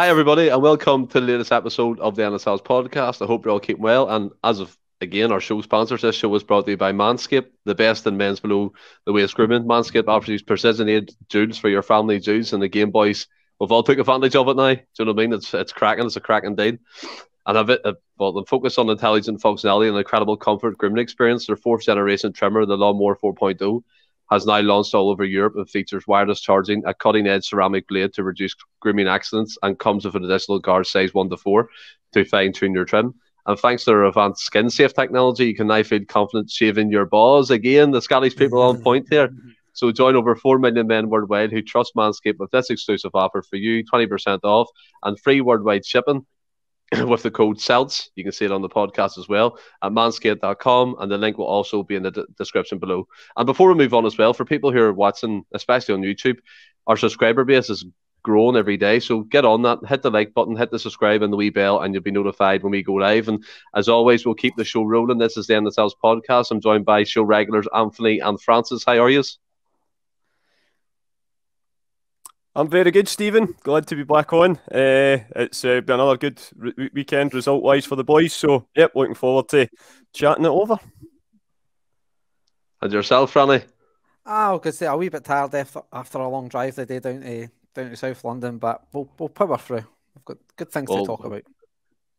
Hi, everybody, and welcome to the latest episode of the Endless Celts podcast. I hope you're all keeping well. And as of again, our show sponsors, this show was brought to you by Manscaped, the best in men's below the waist grooming. Manscaped offers precision aid jewels for your family jewels, and the Game Boys, we've all took advantage of it now. Do you know what I mean? It's it's cracking, it's a cracking deal. And I've, uh, well, the focus on intelligent functionality and incredible comfort grooming experience. Their fourth generation trimmer, the Lawnmower 4.0, has now launched all over Europe and features wireless charging, a cutting edge ceramic blade to reduce grooming accidents, and comes with an additional guard size 1 to 4 to fine tune your trim. And thanks to their advanced skin safe technology, you can now feel confident shaving your balls. Again, the Scottish people on point here. So join over 4 million men worldwide who trust Manscaped with this exclusive offer for you 20% off and free worldwide shipping with the code CELTS. You can see it on the podcast as well at manscaped.com, and the link will also be in the d- description below. And before we move on as well, for people who are watching, especially on YouTube, our subscriber base is growing every day. So get on that, hit the like button, hit the subscribe and the wee bell, and you'll be notified when we go live. And as always, we'll keep the show rolling. This is the Endless Celts podcast. I'm joined by show regulars Anthony and Francis. How are you? I'm very good, Stephen. Glad to be back on. Uh, it's uh, been another good re- weekend result wise for the boys. So, yep, looking forward to chatting it over. And yourself, Franny? Ah, I could say a wee bit tired after, after a long drive today down to down to South London, but we'll, we'll power through. We've got good things well, to talk about.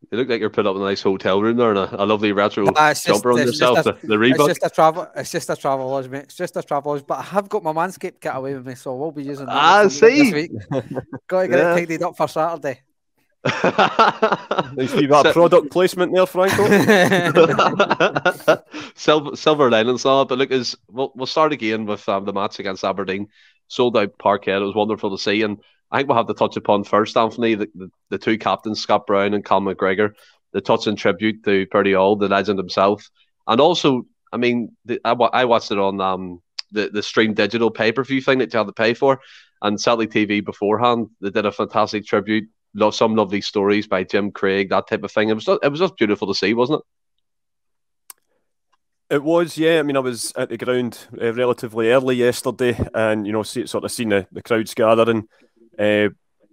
You look like you're put up in a nice hotel room there and a, a lovely retro nah, jumper on yourself. A, the, the Reebok. It's just a travel. It's just a travel lodge, mate. It's just a travel lodge. But I have got my Manscaped kit away with me, so we'll be using that. Ah, see. This week. got to get yeah. it tidied up for Saturday. nice that product placement there, Franco. silver, silver linings, all. But look, is we'll, we'll start again with um, the match against Aberdeen. Sold out Parkhead. It was wonderful to see, and I think we'll have to touch upon first, Anthony, the, the, the two captains, Scott Brown and Cal McGregor, the touch and tribute to Bertie Auld, the legend himself. And also, I mean, the, I, I watched it on um, the, the stream digital pay per view thing that you had to pay for. And Celtic TV beforehand, they did a fantastic tribute, love, some lovely stories by Jim Craig, that type of thing. It was just, it was just beautiful to see, wasn't it? It was, yeah. I mean, I was at the ground uh, relatively early yesterday, and you know, see, sort of seen the, the crowds gathering. Uh,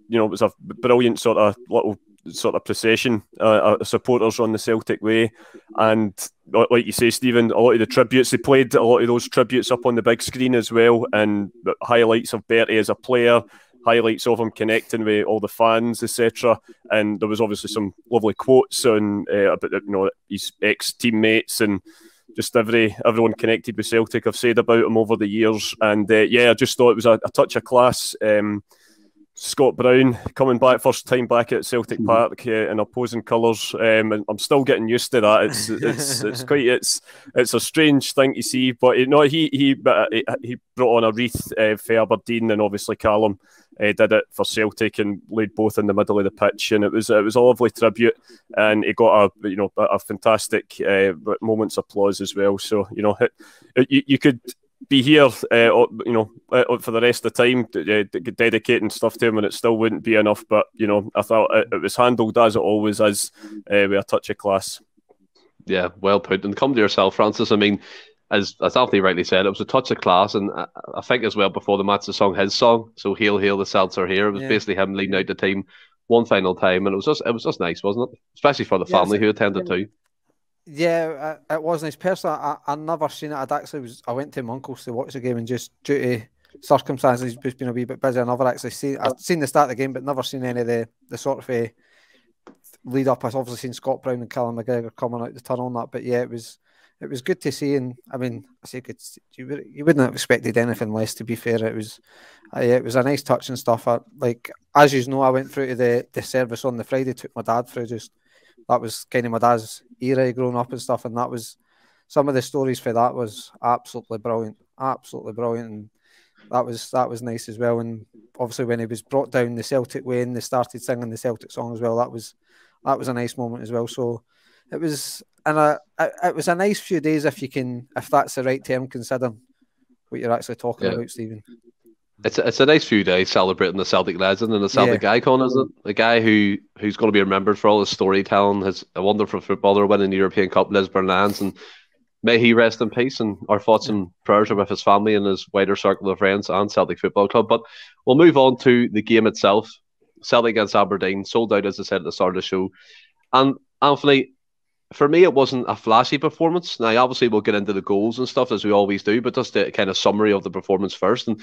you know, it was a brilliant sort of little sort of procession uh, uh, supporters on the Celtic way, and like you say, Stephen, a lot of the tributes they played a lot of those tributes up on the big screen as well, and highlights of Bertie as a player, highlights of him connecting with all the fans, etc. And there was obviously some lovely quotes on uh, about you know his ex teammates and just every everyone connected with Celtic have said about him over the years. And uh, yeah, I just thought it was a, a touch of class. Um, Scott Brown coming back first time back at Celtic hmm. Park uh, in opposing colours. Um, and I'm still getting used to that. It's it's it's quite it's it's a strange thing to see. But you know he he uh, he brought on a wreath uh, for Aberdeen and obviously Callum uh, did it for Celtic and laid both in the middle of the pitch. And it was it was a lovely tribute. And he got a you know a fantastic uh, moments applause as well. So you know it, it, you, you could be here, uh, you know, uh, for the rest of the time, uh, dedicating stuff to him, and it still wouldn't be enough. But you know, I thought it, it was handled as it always is, uh, with a touch of class. Yeah, well put. And come to yourself, Francis. I mean, as as Anthony rightly said, it was a touch of class, and I, I think as well before the match, the song his song, so "Hail, Hail, the Celts are here." It was yeah. basically him leading out the team one final time, and it was just it was just nice, wasn't it? Especially for the family who attended too. Yeah, it was nice. Personally, I, I never seen it. I'd actually was I went to my uncle's to watch the game and just due to circumstances, just been a wee bit busy. I never actually seen. I've seen the start of the game, but never seen any of the the sort of uh, lead up. I've obviously seen Scott Brown and Callum McGregor coming out the tunnel and that. But yeah, it was it was good to see. And I mean, I say good. You, you wouldn't have expected anything less. To be fair, it was uh, yeah, it was a nice touch and stuff. I, like as you know, I went through to the the service on the Friday. Took my dad through just that was kind of my dad's era growing up and stuff, and that was some of the stories for that was absolutely brilliant, absolutely brilliant, and that was that was nice as well. And obviously, when he was brought down the Celtic way and they started singing the Celtic song as well, that was that was a nice moment as well. So it was and a, it was a nice few days if you can if that's the right term considering what you're actually talking yeah. about, Stephen it's a, it's a nice few days celebrating the Celtic legend and the Celtic yeah. icon, isn't it? The guy who who's going to be remembered for all his storytelling, his a wonderful footballer winning the European Cup, Lisbon Lions, and may he rest in peace. And our thoughts and prayers are with his family and his wider circle of friends and Celtic Football Club. But we'll move on to the game itself. Celtic against Aberdeen, sold out as I said at the start of the show. And Anthony, for me, it wasn't a flashy performance. Now, obviously, we'll get into the goals and stuff as we always do, but just a kind of summary of the performance first. And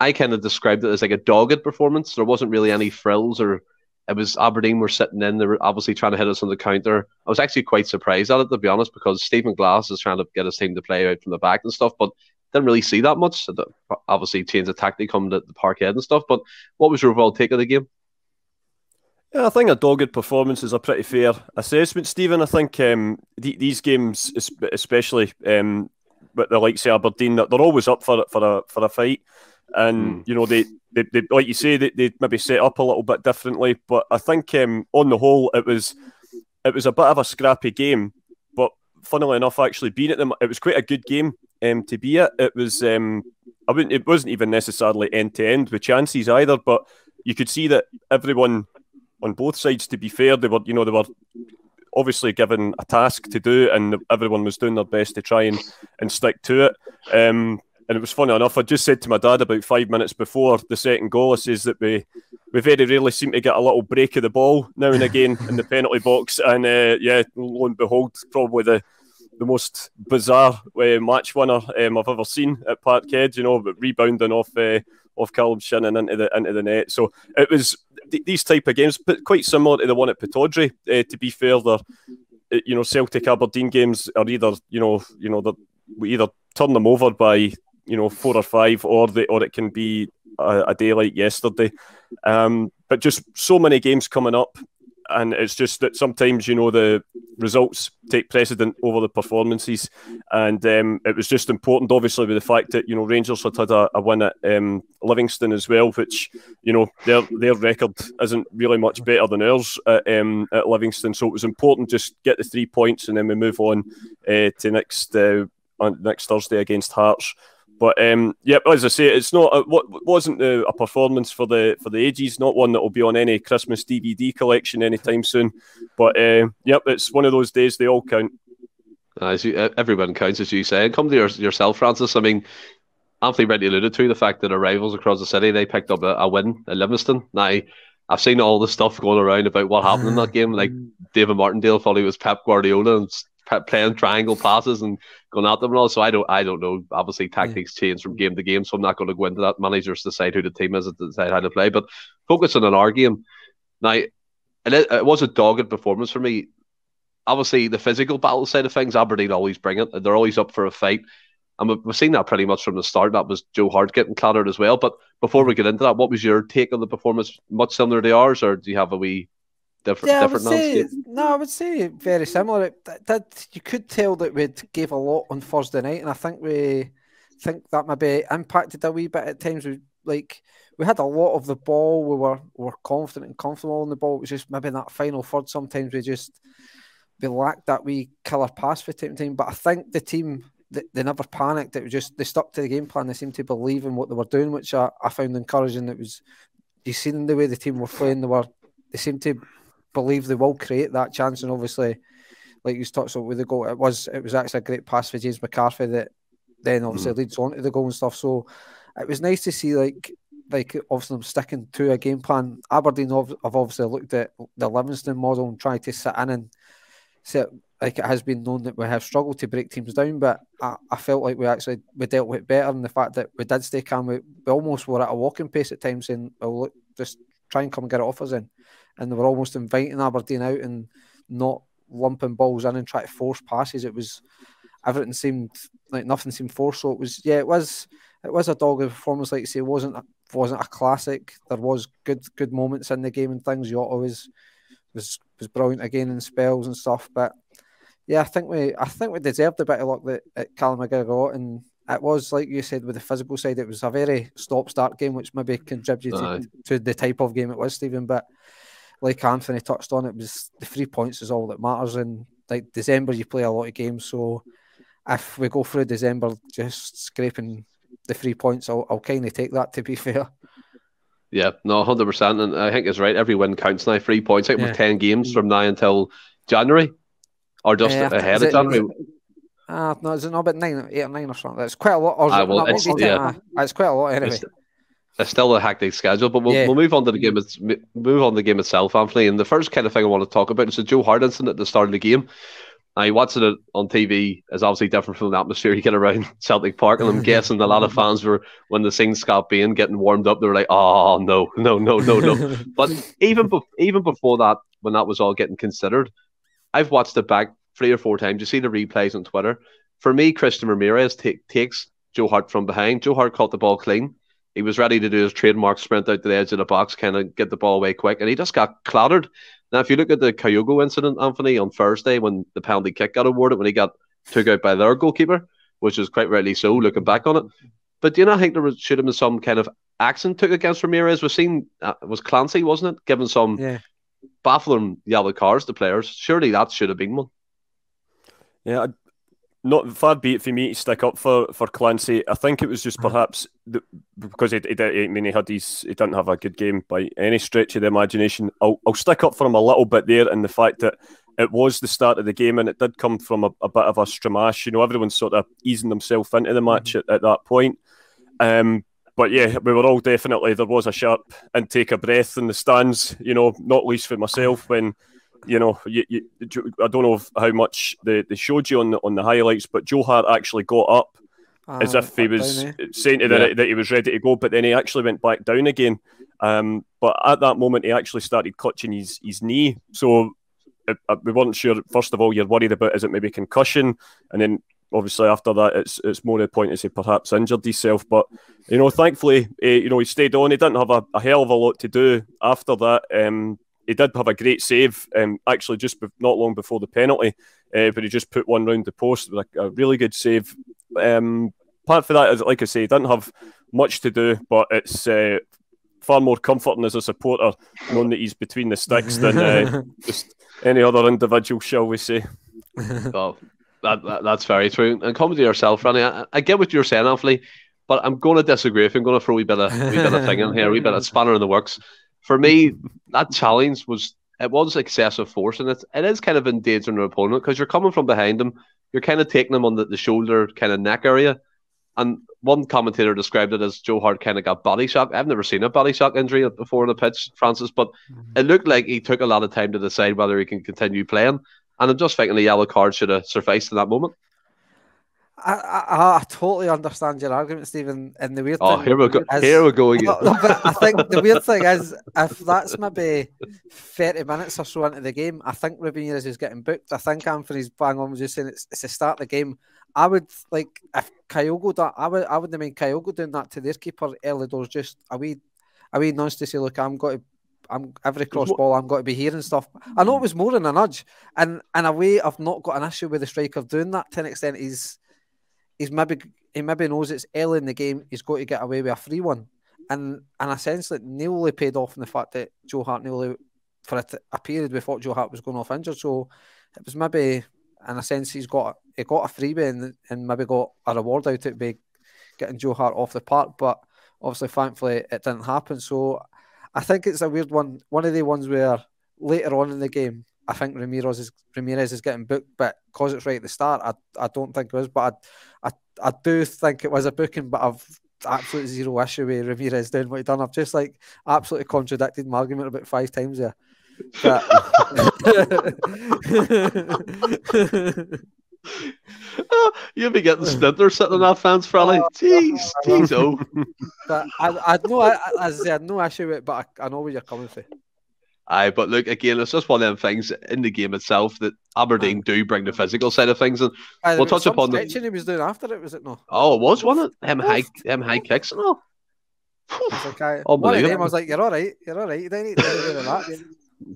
I kind of described it as like a dogged performance. There wasn't really any frills or it was Aberdeen were sitting in. They were obviously trying to hit us on the counter. I was actually quite surprised at it, to be honest, because Stephen Glass is trying to get his team to play out from the back and stuff, but didn't really see that much. So obviously, change the tactic coming to the parkhead and stuff. But what was your overall take of the game? Yeah, I think a dogged performance is a pretty fair assessment, Stephen. I think um, th- these games, especially um, with the likes of Aberdeen, they're always up for for a for a fight, and mm. you know they, they, they, like you say they, they maybe set up a little bit differently, but I think um, on the whole it was it was a bit of a scrappy game. But funnily enough, actually being at them, it was quite a good game um, to be at. It was um, I wouldn't, it wasn't even necessarily end to end with chances either, but you could see that everyone on both sides. To be fair, they were you know they were obviously given a task to do, and everyone was doing their best to try and, and stick to it. Um, and it was funny enough. I just said to my dad about five minutes before the second goal, I says that we we very rarely seem to get a little break of the ball now and again in the penalty box. And uh, yeah, lo and behold, probably the the most bizarre uh, match winner um, I've ever seen at Parkhead. You know, but rebounding off uh, off Callum Shannon into the into the net. So it was th- these type of games, but quite similar to the one at Pittodrie. Uh, to be fair, they're uh, you know Celtic Aberdeen games are either you know you know we either turn them over by you know four or five, or the or it can be a, a day like yesterday. Um, but just so many games coming up and it's just that sometimes you know the results take precedent over the performances, and um, it was just important, obviously, with the fact that you know Rangers had had a, a win at um, Livingston as well, which you know their their record isn't really much better than ours at, um, at Livingston, so it was important just get the three points and then we move on uh, to next uh, next Thursday against Hearts. But um, yep, as I say, it's not a, what wasn't a, a, performance for the for the ages. Not one that will be on any Christmas DVD collection anytime soon. But uh, yep, it's one of those days they all count. As you, everyone counts, as you say. And come to your, yourself, Francis. I mean, Anthony already alluded to the fact that our rivals across the city they picked up a, a win at Livingston. Now, I've seen all the stuff going around about what happened in that game. Like David Martindale thought he was Pep Guardiola and playing triangle passes and going at them and all. So I don't, I don't know. Obviously, tactics yeah. change from game to game, so I'm not going to go into that. Managers decide who the team is and decide how to play. But focusing on our game now, it, it was a dogged performance for me. Obviously, the physical battle side of things, Aberdeen always bring it. They're always up for a fight. And we've seen that pretty much from the start. That was Joe Hart getting clattered as well. But before we get into that, what was your take on the performance? Much similar to ours, or do you have a wee different yeah, different I would say, No, I would say very similar. It, that, you could tell that we gave a lot on Thursday night, and I think we think that maybe impacted a wee bit at times. We like we had a lot of the ball. We were we were confident and comfortable on the ball. It was just maybe in that final third. Sometimes we just we lacked that wee killer pass for time time. But I think the team they, they never panicked. It was just they stuck to the game plan. They seemed to believe in what they were doing, which I, I found encouraging. It was you seen the way the team were playing. They were they seemed to believe they will create that chance. And obviously, like you talked about with the goal, it was it was actually a great pass for James McCarthy that then obviously mm. leads on to the goal and stuff. So it was nice to see like like obviously them sticking to a game plan. Aberdeen have obviously looked at the Livingston model and tried to sit in and sit like it has been known that we have struggled to break teams down, but I, I felt like we actually we dealt with it better and the fact that we did stay calm. We, we almost were at a walking pace at times, saying, "Well, look, just try and come and get it off us in." And they were almost inviting Aberdeen out and not lumping balls in and trying to force passes. It was everything seemed like nothing seemed forced. So it was yeah, it was it was a dogged performance. Like you say, it wasn't wasn't a classic. There was good good moments in the game and things. Jota was was was brilliant again in spells and stuff. But yeah, I think we I think we deserved a bit of luck that, that Callum McGregor got and it was like you said with the physical side, it was a very stop start game, which maybe contributed Aye. to the type of game it was, Stephen. But like Anthony touched on, it was the three points is all that matters. And like December, you play a lot of games, so if we go through December just scraping the three points, I'll, I'll kind of take that. To be fair. Yeah, no, hundred percent, and I think it's right. Every win counts now. Three points. I think yeah. ten games from now until January, or just uh, ahead of January. Uh, no, is it not about nine, eight or nine or something? It's quite a lot. Or uh, well, it's, yeah. it's quite a lot anyway. It's, it's still a hectic schedule, but we'll, Yeah. we'll move on to the game. It's, move on to the game itself, Anthony. And the first kind of thing I want to talk about is the Joe Hart incident at the start of the game. Now, watching it on TV is obviously different from the atmosphere you get around Celtic Park, and I'm guessing a lot of fans were when the sing Scott Bain getting warmed up, they were like, "Oh no, no, no, no, no." but even be- even before that, when that was all getting considered, I've watched it back three or four times. You see the replays on Twitter. For me, Christian Ramirez ta- takes Joe Hart from behind. Joe Hart caught the ball clean. He was ready to do his trademark sprint out to the edge of the box, kind of get the ball away quick, and he just got clattered. Now, if you look at the Kyogo incident, Anthony, on Thursday when the penalty kick got awarded when he got took out by their goalkeeper, which is quite rightly so, looking back on it. But do you not think there was, should have been some kind of action took against Ramirez? We've seen uh, it was Clancy, wasn't it, given some Yeah. baffling yellow cards to players? Surely that should have been one. Yeah, I'd- not far be it for me to stick up for, for Clancy. I think it was just perhaps the, because he, he, I mean, he had his, he didn't have a good game by any stretch of the imagination. I'll, I'll stick up for him a little bit there in the fact that it was the start of the game and it did come from a, a bit of a stramash. You know, everyone's sort of easing themselves into the match at, at that point. Um, but yeah, we were all definitely there was a sharp intake of breath in the stands. You know, not least for myself when you know, you, you, I don't know if- how much they, they showed you on the on the highlights, but Joe Hart actually got up as Ah, if he was down, eh? saying to Yeah. that, that he was ready to go, but then he actually went back down again. Um, but at that moment, he actually started clutching his, his knee. So uh, uh, we weren't sure. First of all, you're worried about is it maybe concussion, and then obviously after that, it's it's more the point is he perhaps injured himself. But you know, thankfully, uh, you know, he stayed on. He didn't have a, a hell of a lot to do after that. Um, he did have a great save, um, actually just be- not long before the penalty, uh, but he just put one round the post with a, a really good save. Um, apart from that, as like I say, he didn't have much to do, but it's uh, far more comforting as a supporter knowing that he's between the sticks than uh, just any other individual, shall we say. Oh, that, that that's very true. And coming to yourself, Ronnie, I, I get what you're saying, Anthony, but I'm going to disagree. If I'm going to throw a wee bit of wee bit of thing in here, a wee bit of spanner in the works. For me, that challenge was it was excessive force, and it's it is kind of endangering your opponent because you're coming from behind them, you're kind of taking them on the, the shoulder, kind of neck area. And one commentator described it as Joe Hart kind of got body shock. I've never seen a body shock injury before in the pitch, Francis, but mm-hmm. it looked like he took a lot of time to decide whether he can continue playing. And I'm just thinking the yellow card should have sufficed in that moment. I, I, I totally understand your argument, Stephen. And the weird Oh, thing here we go. is- Here we go again. But I think the weird thing is, if that's maybe 30 minutes or so into the game, I think Ramirez is getting booked. I think Anthony's bang on was just saying it's, it's the start of the game. I would like if Kyogo done, I would I wouldn't mind Kyogo doing that to their keeper early doors, just a wee a wee nudge to say, look, I'm got to I'm every cross ball I'm got to be here and stuff. I know it was more than a nudge. And in a way I've not got an issue with the striker doing that to an extent. He's he's maybe he maybe knows it's early in the game. He's got to get away with a free one, and in a sense that nearly paid off in the fact that Joe Hart nearly for a period we thought Joe Hart was going off injured. So it was maybe in a sense he's got he got a freebie and, and maybe got a reward out of it by getting Joe Hart off the park. But obviously, thankfully, it didn't happen. So I think it's a weird one. One of the ones where later on in the game. I think Ramirez is Ramirez is getting booked, but because it's right at the start, I, I don't think it was. But I, I I do think it was a booking, but I've absolutely zero issue with Ramirez doing what he done. I've just like absolutely contradicted my argument about five times there. But Oh, You'll be getting splinters sitting on that fence, Frally. Jeez, jeez, oh. but I I no I, I- as I said, no issue with it, but I, I know where you're coming from. Aye, but look again, it's just one of them things in the game itself that Aberdeen do bring the physical side of things, and Aye, We'll touch upon the- he was doing after it, was it no? oh, it was one of them high, them high kicks and all. Like, I, one of them, I was like, you're all right, you're all right. You don't need to do any of that.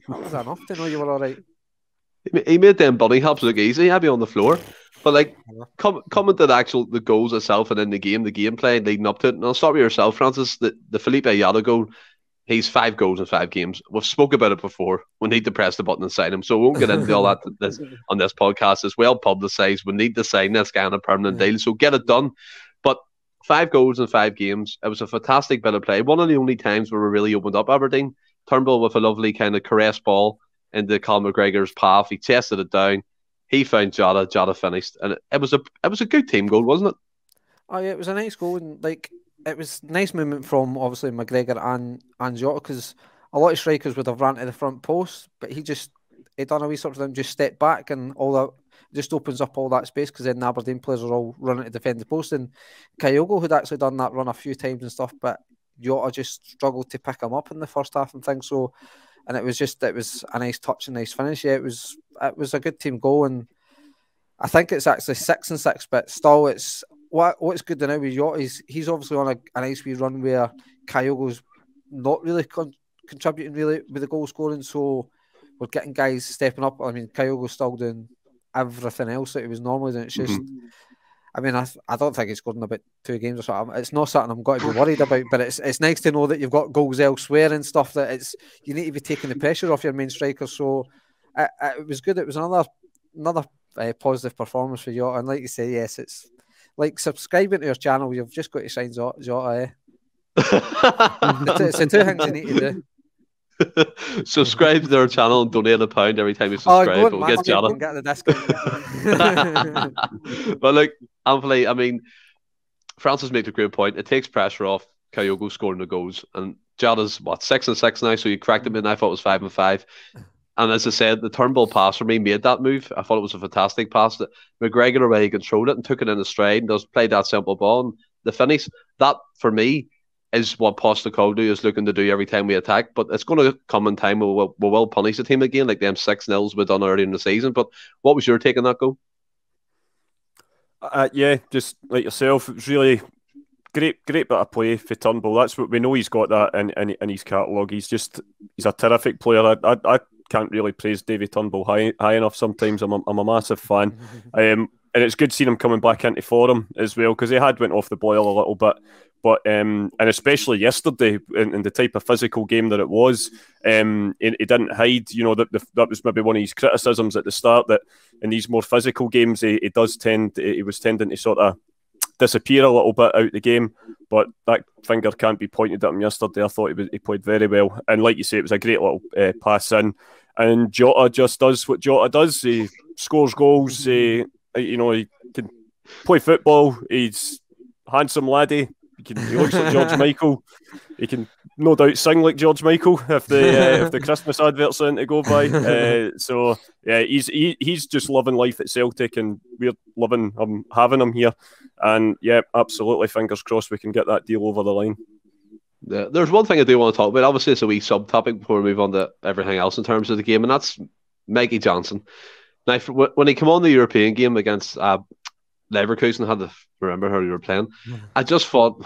That was enough to know you were all right. He made them bunny hops look easy. I'd be on the floor, but like uh-huh. com- coming to the actual the goals itself and in the game, the gameplay leading up to it. And I'll start with yourself, Francis. The the Felipe Ayala goal. He's five goals in five games. We've spoke about it before. We need to press the button and sign him. So we won't get into all that this, on this podcast. It's well publicised. We need to sign this guy on a permanent deal. So get it done. But five goals in five games. It was a fantastic bit of play. One of the only times where we really opened up Aberdeen. Turnbull with a lovely kind of caress ball into Callum McGregor's path. He chested it down. He found Jota. Jota finished, and it, it was a it was a good team goal, wasn't it? Oh yeah, it was a nice goal, and like it was nice movement from obviously McGregor and and Jota because a lot of strikers would have ran to the front post, but he just he done a wee sort of them just stepped back and all that just opens up all that space because then the Aberdeen players are all running to defend the post. And Kyogo had actually done that run a few times and stuff, but Jota just struggled to pick him up in the first half and things. So, and it was just it was a nice touch and nice finish. Yeah, it was it was a good team goal, and I think it's actually six and six, but still, it's what what's good to know with Jota is he's obviously on a, a nice wee run where Kyogo's not really con- contributing really with the goal scoring, so we're getting guys stepping up. I mean, Kyogo's still doing everything else that he was normally doing. It's just. Mm-hmm I mean, I, I don't think he's scored in about two games or something. It's not something I'm going to be worried about, but it's it's nice to know that you've got goals elsewhere and stuff. That it's you need to be taking the pressure off your main striker. So it, it was good. It was another another uh, positive performance for you. And like you say, yes, it's like subscribing to your channel. You've just got to sign Jota. Eh? it's, the two things you need to do. subscribe to their channel and donate a pound every time you oh, subscribe. Oh, we'll get Jota. Get the discount. but look, Anthony, I mean, Francis makes a great point. It takes pressure off Kyogo scoring the goals, and Jota's what six and six now, so you cracked him in. I thought it was five and five. And as I said, the Turnbull pass for me made that move. I thought it was a fantastic pass. That McGregor already controlled it and took it in a stride and just played that simple ball. And the finish, that for me is what Postecoglou is looking to do every time we attack. But it's going to come in time we will, we will punish the team again, like them six nils we done earlier in the season. But what was your take on that goal? Uh, yeah, just like yourself, it was really great, great bit of play for Turnbull. That's what we know. He's got that in, in, in his catalogue. He's just he's a terrific player. I, I, I can't really praise Davy Turnbull high high enough. Sometimes I'm a, I'm a massive fan. Um, and it's good seeing him coming back into form as well because he had went off the boil a little bit. But um, and especially yesterday in, in, the type of physical game that it was, um, he, he didn't hide. You know that that was maybe one of his criticisms at the start that in these more physical games he, he does tend he was tending to sort of disappear a little bit out the game. But that finger can't be pointed at him yesterday. I thought he, was, he played very well, and like you say, it was a great little uh, pass in. And Jota just does what Jota does. He scores goals. He, you know, he can play football. He's handsome laddie. He, can, he looks like George Michael. He can no doubt sing like George Michael if the uh, if the Christmas adverts are to go by. Uh, so yeah, he's he, he's just loving life at Celtic, and we're loving him having him here. And yeah, absolutely, fingers crossed we can get that deal over the line. Yeah, there's one thing I do want to talk about. Obviously, it's a wee subtopic before we move on to everything else in terms of the game, and that's Mikey Johnston. Now, when he came on the European game against uh, Leverkusen, had to remember how you were playing. I just thought,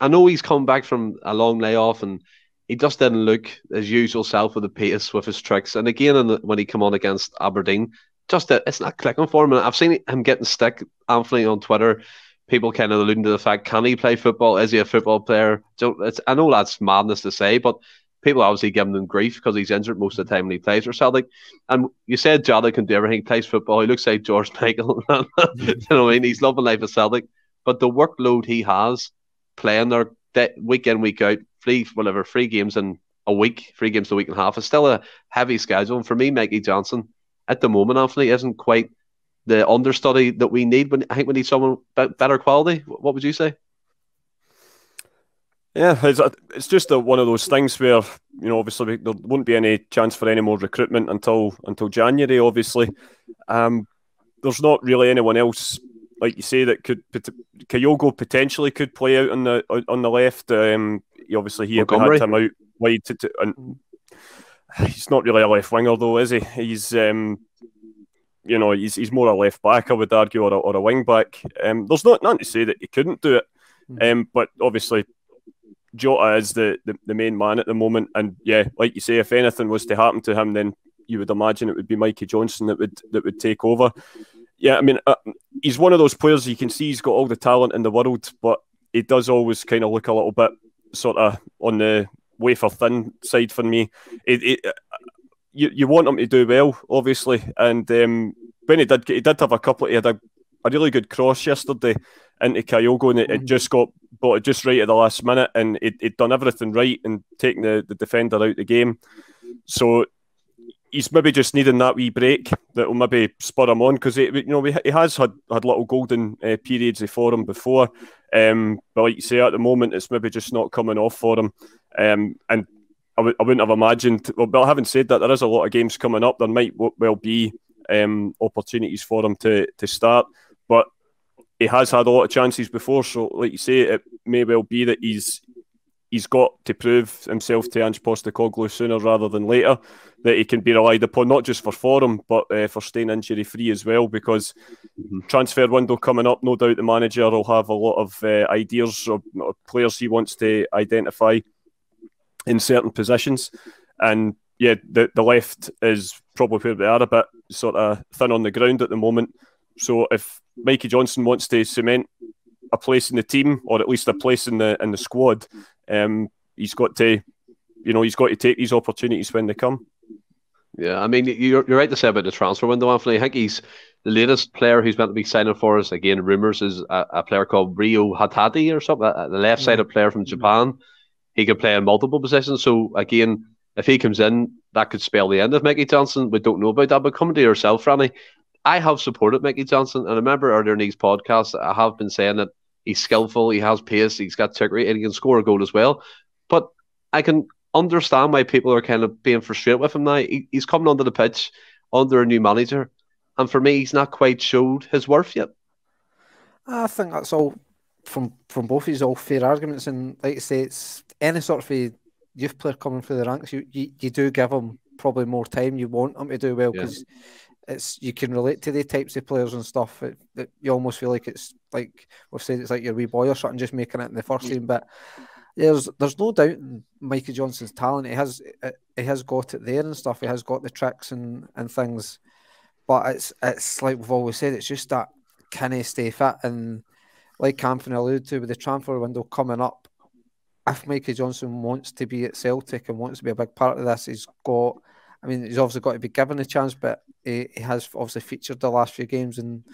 I know he's come back from a long layoff and he just didn't look his usual self with the pace with his tricks. And again, the, when he came on against Aberdeen, just uh, it's not clicking for him. And I've seen him getting stick, Anthony, on Twitter. People kind of alluding to the fact, can he play football? Is he a football player? I know that's madness to say, but people obviously giving him grief because he's injured most of the time when he plays for Celtic. And you said Jota can do everything. He plays football. He looks like George Michael. you know what I mean? He's loving life at Celtic. But the workload he has playing there week in, week out, three, whatever, three games in a week, three games a week and a half, is still a heavy schedule. And for me, Mikey Johnston, at the moment, Anthony, isn't quite the understudy that we need. When I think we need someone better quality. What would you say? Yeah, it's, it's just a, one of those things where you know obviously there won't be any chance for any more recruitment until until January. Obviously, um, there's not really anyone else like you say that could Kyogo potentially could play out on the on the left. Um, he obviously he had him out wide to, to, and he's not really a left winger though, is he? He's um, you know he's he's more a left back, I would argue, or a, or a wing back. Um, there's not nothing to say that he couldn't do it, hmm. um, but obviously Jota is the, the, the main man at the moment. And yeah, like you say, if anything was to happen to him, then you would imagine it would be Mikey Johnston that would that would take over. Yeah, I mean, uh, he's one of those players you can see he's got all the talent in the world, but he does always kind of look a little bit sort of on the wafer thin side for me. It, it, uh, you, you want him to do well, obviously, and um, when he did, he did have a couple. He had a, a really good cross yesterday into Kyogo, and it, it, just got bought it just right at the last minute, and it, it done everything right and taking the, the defender out the game. So he's maybe just needing that wee break that will maybe spur him on because you know he has had had little golden uh, periods for him before, um, but like you say, at the moment it's maybe just not coming off for him, um, and I w- I wouldn't have imagined. Well, but having said that, there is a lot of games coming up. There might well be um, opportunities for him to to start, he has had a lot of chances before. So, like you say, it may well be that he's he's got to prove himself to Ange Postecoglou sooner rather than later that he can be relied upon, not just for form, but uh, for staying injury free as well. Because mm-hmm. transfer window coming up, no doubt the manager will have a lot of uh, ideas of, of players he wants to identify in certain positions. And yeah, the, the left is probably where they are a bit sort of thin on the ground at the moment. So if Mikey Johnston wants to cement a place in the team or at least a place in the in the squad, um, he's got to, you know, he's got to take these opportunities when they come. Yeah, I mean, you're, you're right to say about the transfer window, Anthony. I think he's the latest player who's meant to be signing for us. Again, rumours is a, a player called Reo Hatate or something, uh, the left sided mm. player from mm. Japan. He can play in multiple positions. So, again, if he comes in, that could spell the end of Mickey Johnston. We don't know about that, but come to yourself, Franny. I have supported Mickey Johnston, and I remember earlier in these podcasts, I have been saying that he's skillful, he has pace, he's got trickery, and he can score a goal as well. But I can understand why people are kind of being frustrated with him now. He, he's coming onto the pitch under a new manager, and for me, he's not quite showed his worth yet. I think that's all from from both these all fair arguments, and like I say, it's any sort of a youth player coming through the ranks. You, you you do give them probably more time. You want them to do well because. Yeah it's you can relate to the types of players and stuff that, that you almost feel like it's like we've said it's like your wee boy or something just making it in the first team but there's there's no doubt in Mikey Johnston's talent. He has uh, he has got it there and stuff. He has got the tricks and and things but it's it's like we've always said it's just that can he stay fit? And like Anthony alluded to with the transfer window coming up if Mikey Johnston wants to be at Celtic and wants to be a big part of this he's got I mean, he's obviously got to be given a chance, but he, has obviously featured the last few games and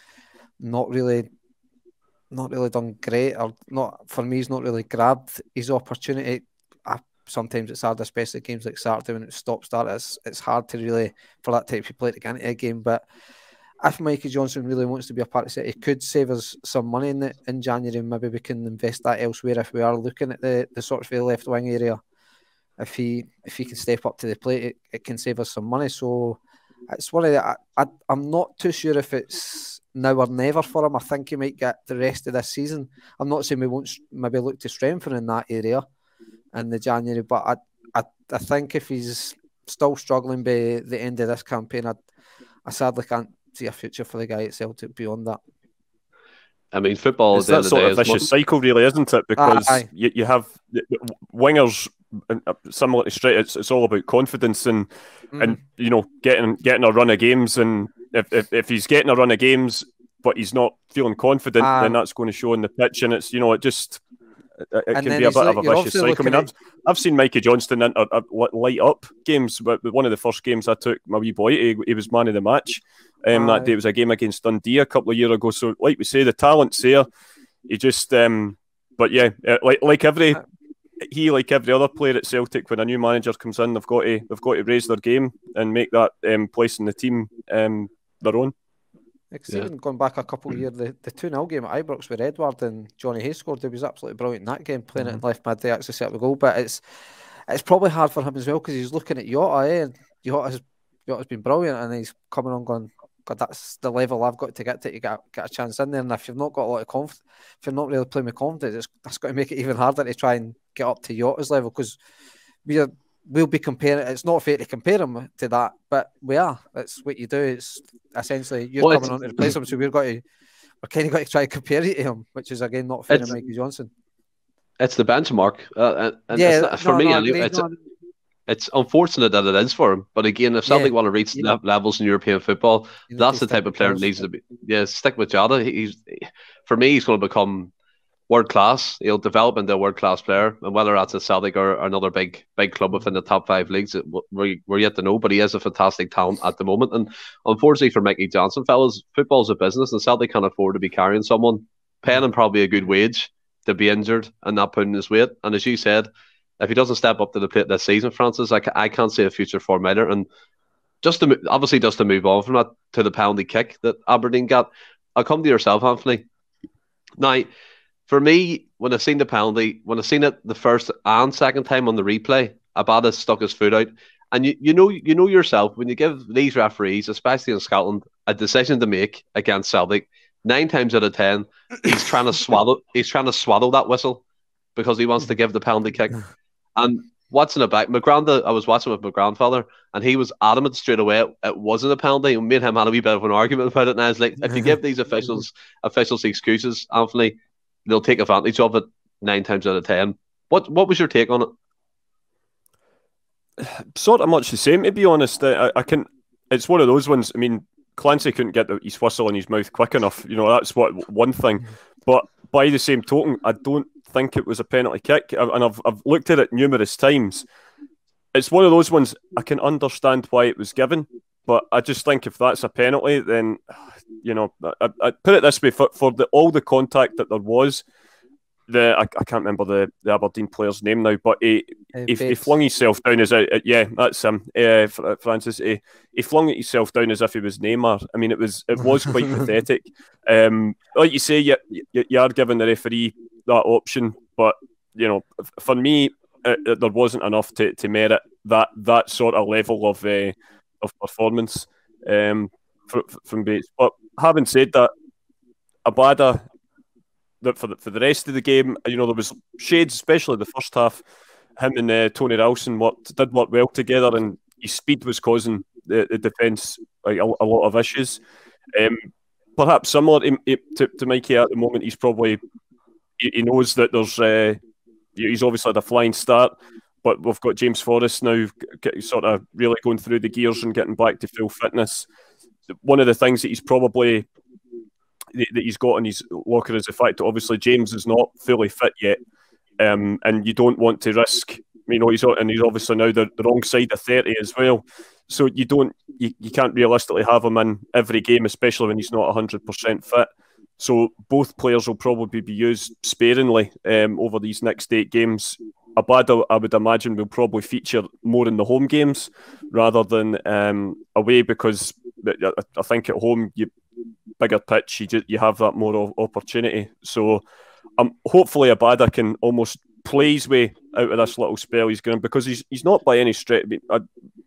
not really, not really done great, or not for me. He's not really grabbed his opportunity. I, sometimes it's hard, especially games like Saturday when it's stop start. It's it's hard to really for that type of play to get into a game, but. If Mikey Johnston really wants to be a part of it, he could save us some money in the, in January. Maybe we can invest that elsewhere if we are looking at the, the sort of the left wing area if he if he can step up to the plate, it, it can save us some money. So it's one of the, I, I I'm not too sure if it's now or never for him. I think he might get the rest of this season. I'm not saying we won't maybe look to strengthen in that area in the January, but I I, I think if he's still struggling by the end of this campaign, I, I sadly can't see a future for the guy at Celtic beyond that. I mean, football is that sort of vicious cycle, really, isn't it? Because uh, you, you have wingers similar to straight. It's, it's all about confidence and mm. and you know getting getting a run of games. And if, if, if he's getting a run of games, but he's not feeling confident, then that's going to show in the pitch. And it's you know it just it, it can be a bit like, of a vicious cycle. I mean, I've, I've seen Mikey Johnston in, uh, uh, light up games. But one of the first games I took my wee boy, he, he was man of the match. Um, that day it was a game against Dundee a couple of years ago. So, like we say, the talent's there. He just, um, but yeah, uh, like like every he, like every other player at Celtic, when a new manager comes in, they've got to they've got to raise their game and make that um, place in the team um, their own. Even yeah. going back a couple of years, the, the 2 0 game at Ibrox where Edouard and Johnny Hayes scored, he was absolutely brilliant in that game, playing mm-hmm. it in left mid. They actually set up the goal, but it's it's probably hard for him as well because he's looking at Jota, eh? And Jota's, Jota's been brilliant and he's coming on going, God, that's the level I've got to get to to get, get a chance in there. And if you've not got a lot of confidence, if you're not really playing with confidence, that's got to make it even harder to try and get up to Jota's level because we are we'll be comparing. It's not fair to compare him to that, but we are. That's what you do. It's essentially you're well, coming on to replace him, so we're going to we're kind of got to try to compare it to him, which is again not fair to Mikey Johnston. It's the benchmark, uh, and yeah, not, for no, me, no, it's, no, it's unfortunate that it is for him. But again, if Celtic yeah, want to reach yeah. levels in European football, that's the type of player that needs to be. Yeah, stick with Jota. He's for me, he's going to become world class. He'll develop into a world class player, and whether that's a Celtic or, another big big club within the top five leagues, we're, we're yet to know. But he is a fantastic talent at the moment, and unfortunately for Mickey Johnston, fellas, football's a business, and Celtic can't afford to be carrying someone, paying him probably a good wage to be injured and not putting his weight. And as you said if he doesn't step up to the plate this season, Francis, I, I can't see a future for either. And just to obviously just to move on from that to the penalty kick that Aberdeen got. I'll come to yourself, Anthony. Now, for me, when I seen the penalty, when I seen it the first and second time on the replay, Abada stuck his foot out. And you, you know you know yourself when you give these referees, especially in Scotland, a decision to make against Celtic, nine times out of ten, he's trying to swallow he's trying to swallow that whistle because he wants to give the penalty kick. And watching it back, my I was watching with my grandfather, and he was adamant straight away it, it wasn't a penalty. And me and him had a wee bit of an argument about it. And I was like, if you give these officials officials excuses, Anthony, they'll take advantage of it nine times out of ten. What what was your take on it? Sort of much the same, to be honest. I, I can. It's one of those ones. I mean, Clancy couldn't get the, his whistle in his mouth quick enough. You know, that's what one thing. But by the same token, I don't think it was a penalty kick, and I've I've looked at it numerous times. It's one of those ones I can understand why it was given, but I just think if that's a penalty, then you know, I, I put it this way: for, for the, all the contact that there was, the I, I can't remember the, the Aberdeen player's name now, but he, uh, he, he, flung himself down as a, yeah, that's him, uh, Francis. He, he flung himself down as if he was Neymar. I mean, it was it was quite pathetic. Um, like you say, you, you, you are giving the referee that option, but you know, for me, it, it, there wasn't enough to, to merit that that sort of level of uh, of performance um, from, Bates. But having said that, Abada that for the, for the rest of the game, you know, there was shades, especially the first half. Him and uh, Tony Ralston worked did work well together, and his speed was causing the, the defence like, a, a, lot of issues. Um, perhaps similar to, to, to, Mikey at the moment, he's probably he, he knows that there's uh, he's obviously had a flying start, but we've got James Forrest now, sort of really going through the gears and getting back to full fitness. One of the things that he's probably that he's got in his locker is the fact that obviously James is not fully fit yet, um, and you don't want to risk. You know, he's and he's obviously now the, the wrong side of thirty as well. So you don't, you, you can't realistically have him in every game, especially when he's not hundred percent fit. So both players will probably be used sparingly um, over these next eight games. Abada, I would imagine, will probably feature more in the home games rather than um, away because I think at home you bigger pitch, you you have that more opportunity. So, um, hopefully Abada can almost play his way out of this little spell he's going because he's he's not by any stretch. I,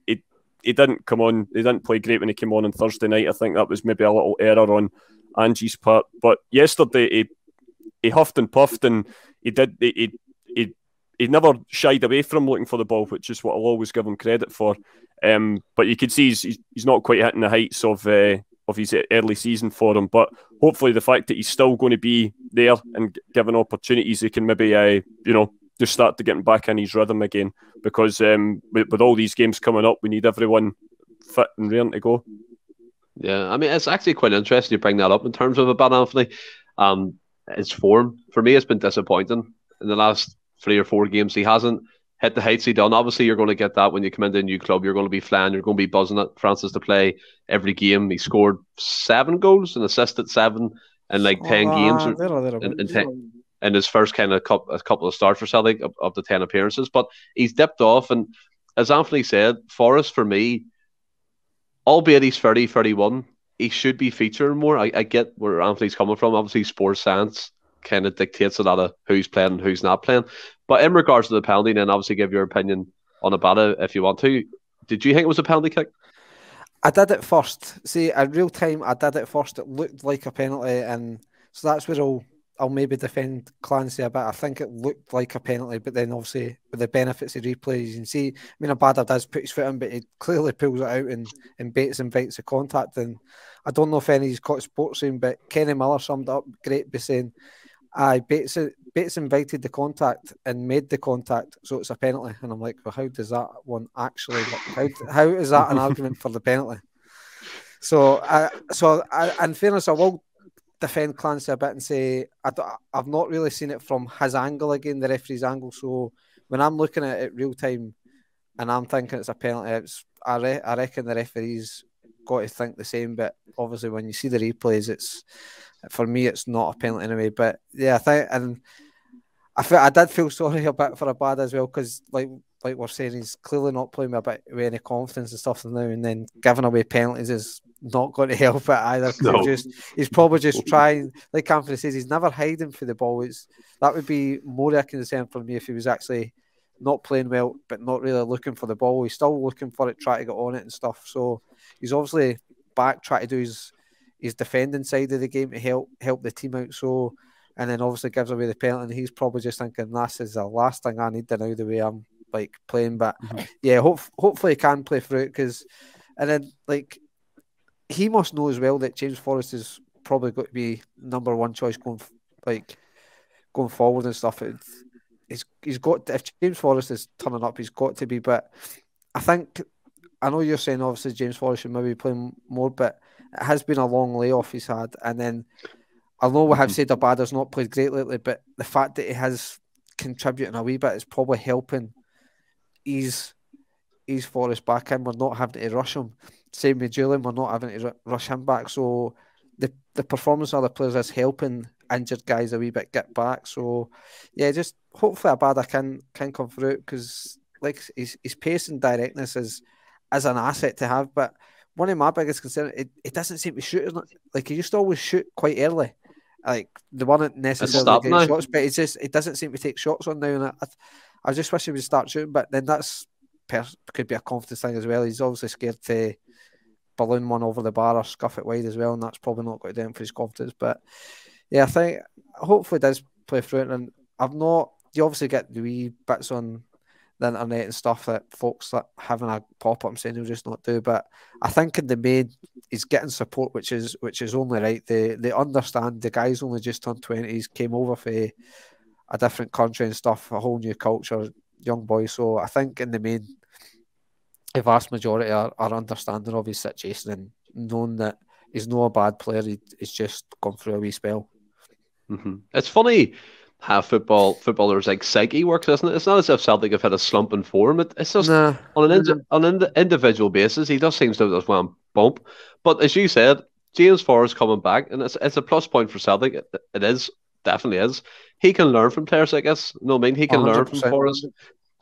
he, he didn't come on. He didn't play great when he came on on Thursday night. I think that was maybe a little error on Ange's part. But yesterday he he huffed and puffed and he did he he he never shied away from looking for the ball, which is what I'll always give him credit for. Um, but you can see he's, he's not quite hitting the heights of uh, of his early season for him. But hopefully, the fact that he's still going to be there and given opportunities, he can maybe, uh, you know, just start to get back in his rhythm again. Because um, with, with all these games coming up, we need everyone fit and ready to go. Yeah, I mean, it's actually quite interesting you bring that up in terms of Abada Anthony. Um, his form for me has been disappointing in the last three or four games. He hasn't hit the heights he done. Obviously, you're going to get that when you come into a new club. You're going to be flying. You're going to be buzzing at Francis to play every game. He scored seven goals and assisted seven in like ten uh, games little, little in, in, ten, in, his first kind of couple, a couple of starts for Celtic of, of the ten appearances. But he's dipped off, and as Anthony said, Forrest for me, albeit he's 30, 31, he should be featuring more. I, I get where Anthony's coming from. Obviously, sports science kind of dictates a lot of who's playing and who's not playing. But in regards to the penalty, then obviously give your opinion on Abada if you want to. Did you think it was a penalty kick? I did it first. See, in real time, I did it first. It looked like a penalty, and so that's where I'll I'll maybe defend Clancy a bit. I think it looked like a penalty, but then obviously with the benefits of replays, you can see. I mean, Abada does put his foot in, but he clearly pulls it out and, and Bates invites a contact. And I don't know if anybody's caught Sportscene, but Kenny Miller summed up great by saying Aye, Bates, Bates invited the contact and made the contact, so it's a penalty. And I'm like, well, how does that one actually work? How, how is that an argument for the penalty? So, I, so I, in fairness, I will defend Clancy a bit and say I have not really seen it from his angle again, the referee's angle. So when I'm looking at it real time and I'm thinking it's a penalty, it's, I, re, I reckon the referee's got to think the same. But obviously, when you see the replays, it's for me, it's not a penalty anyway. But yeah, I think and I feel, I did feel sorry a bit for Abada as well because like like we're saying, he's clearly not playing with a bit with any confidence and stuff now, and then giving away penalties is not going to help it either. No. He's, just, he's probably just trying, like Anthony says, he's never hiding for the ball. It's that would be more a concern for me if he was actually not playing well, but not really looking for the ball. He's still looking for it, trying to get on it and stuff. So he's obviously back trying to do his his defending side of the game to help help the team out. So and then obviously gives away the penalty. And he's probably just thinking this is the last thing I need to know the way I'm like playing. But mm-hmm. yeah, hope, hopefully he can play through it because, and then like he must know as well that James Forrest is probably going to be number one choice going like going forward and stuff. It's, he's he's got if James Forrest is turning up, he's got to be. But I think I know you're saying obviously James Forrest should maybe play more, but it has been a long layoff he's had, and then I know we have mm-hmm. said Abada's not played great lately, but the fact that he has contributing a wee bit is probably helping ease ease Forrest back in. We're not having to rush him. Same with Julian, we're not having to rush him back. So the the performance of the players is helping injured guys a wee bit get back. So yeah, just hopefully Abada can can come through because like his, his pace and directness is is an asset to have. But one of my biggest concerns, it, it doesn't seem to shoot like he used to always shoot quite early like the one that necessarily getting shots, but it's just it doesn't seem to take shots on now. And I, I just wish he would start shooting, but then that's could be a confidence thing as well. He's obviously scared to balloon one over the bar or scuff it wide as well, and that's probably not going to do him for his confidence. But yeah, I think hopefully does play through it. And I've not. You obviously get the wee bits on the internet and stuff that folks that having a pop up saying he'll just not do. But I think in the main, he's getting support, which is which is only right. They they understand the guy's only just turned twenties, came over for a different country and stuff, a whole new culture, young boy. So I think in the main, the vast majority are, are understanding of his situation and knowing that he's not a bad player. He, he's just gone through a wee spell. Mm-hmm. It's funny how football footballers like psyche works, isn't it? It's not as if Celtic have had a slump in form. It, it's just nah. on an indi- on an individual basis, he just seems to have just one bump. But as you said, James Forrest coming back, and it's it's a plus point for Celtic. It, it is definitely is. He can learn from players like this. No, I mean he can 100%. learn from Forrest.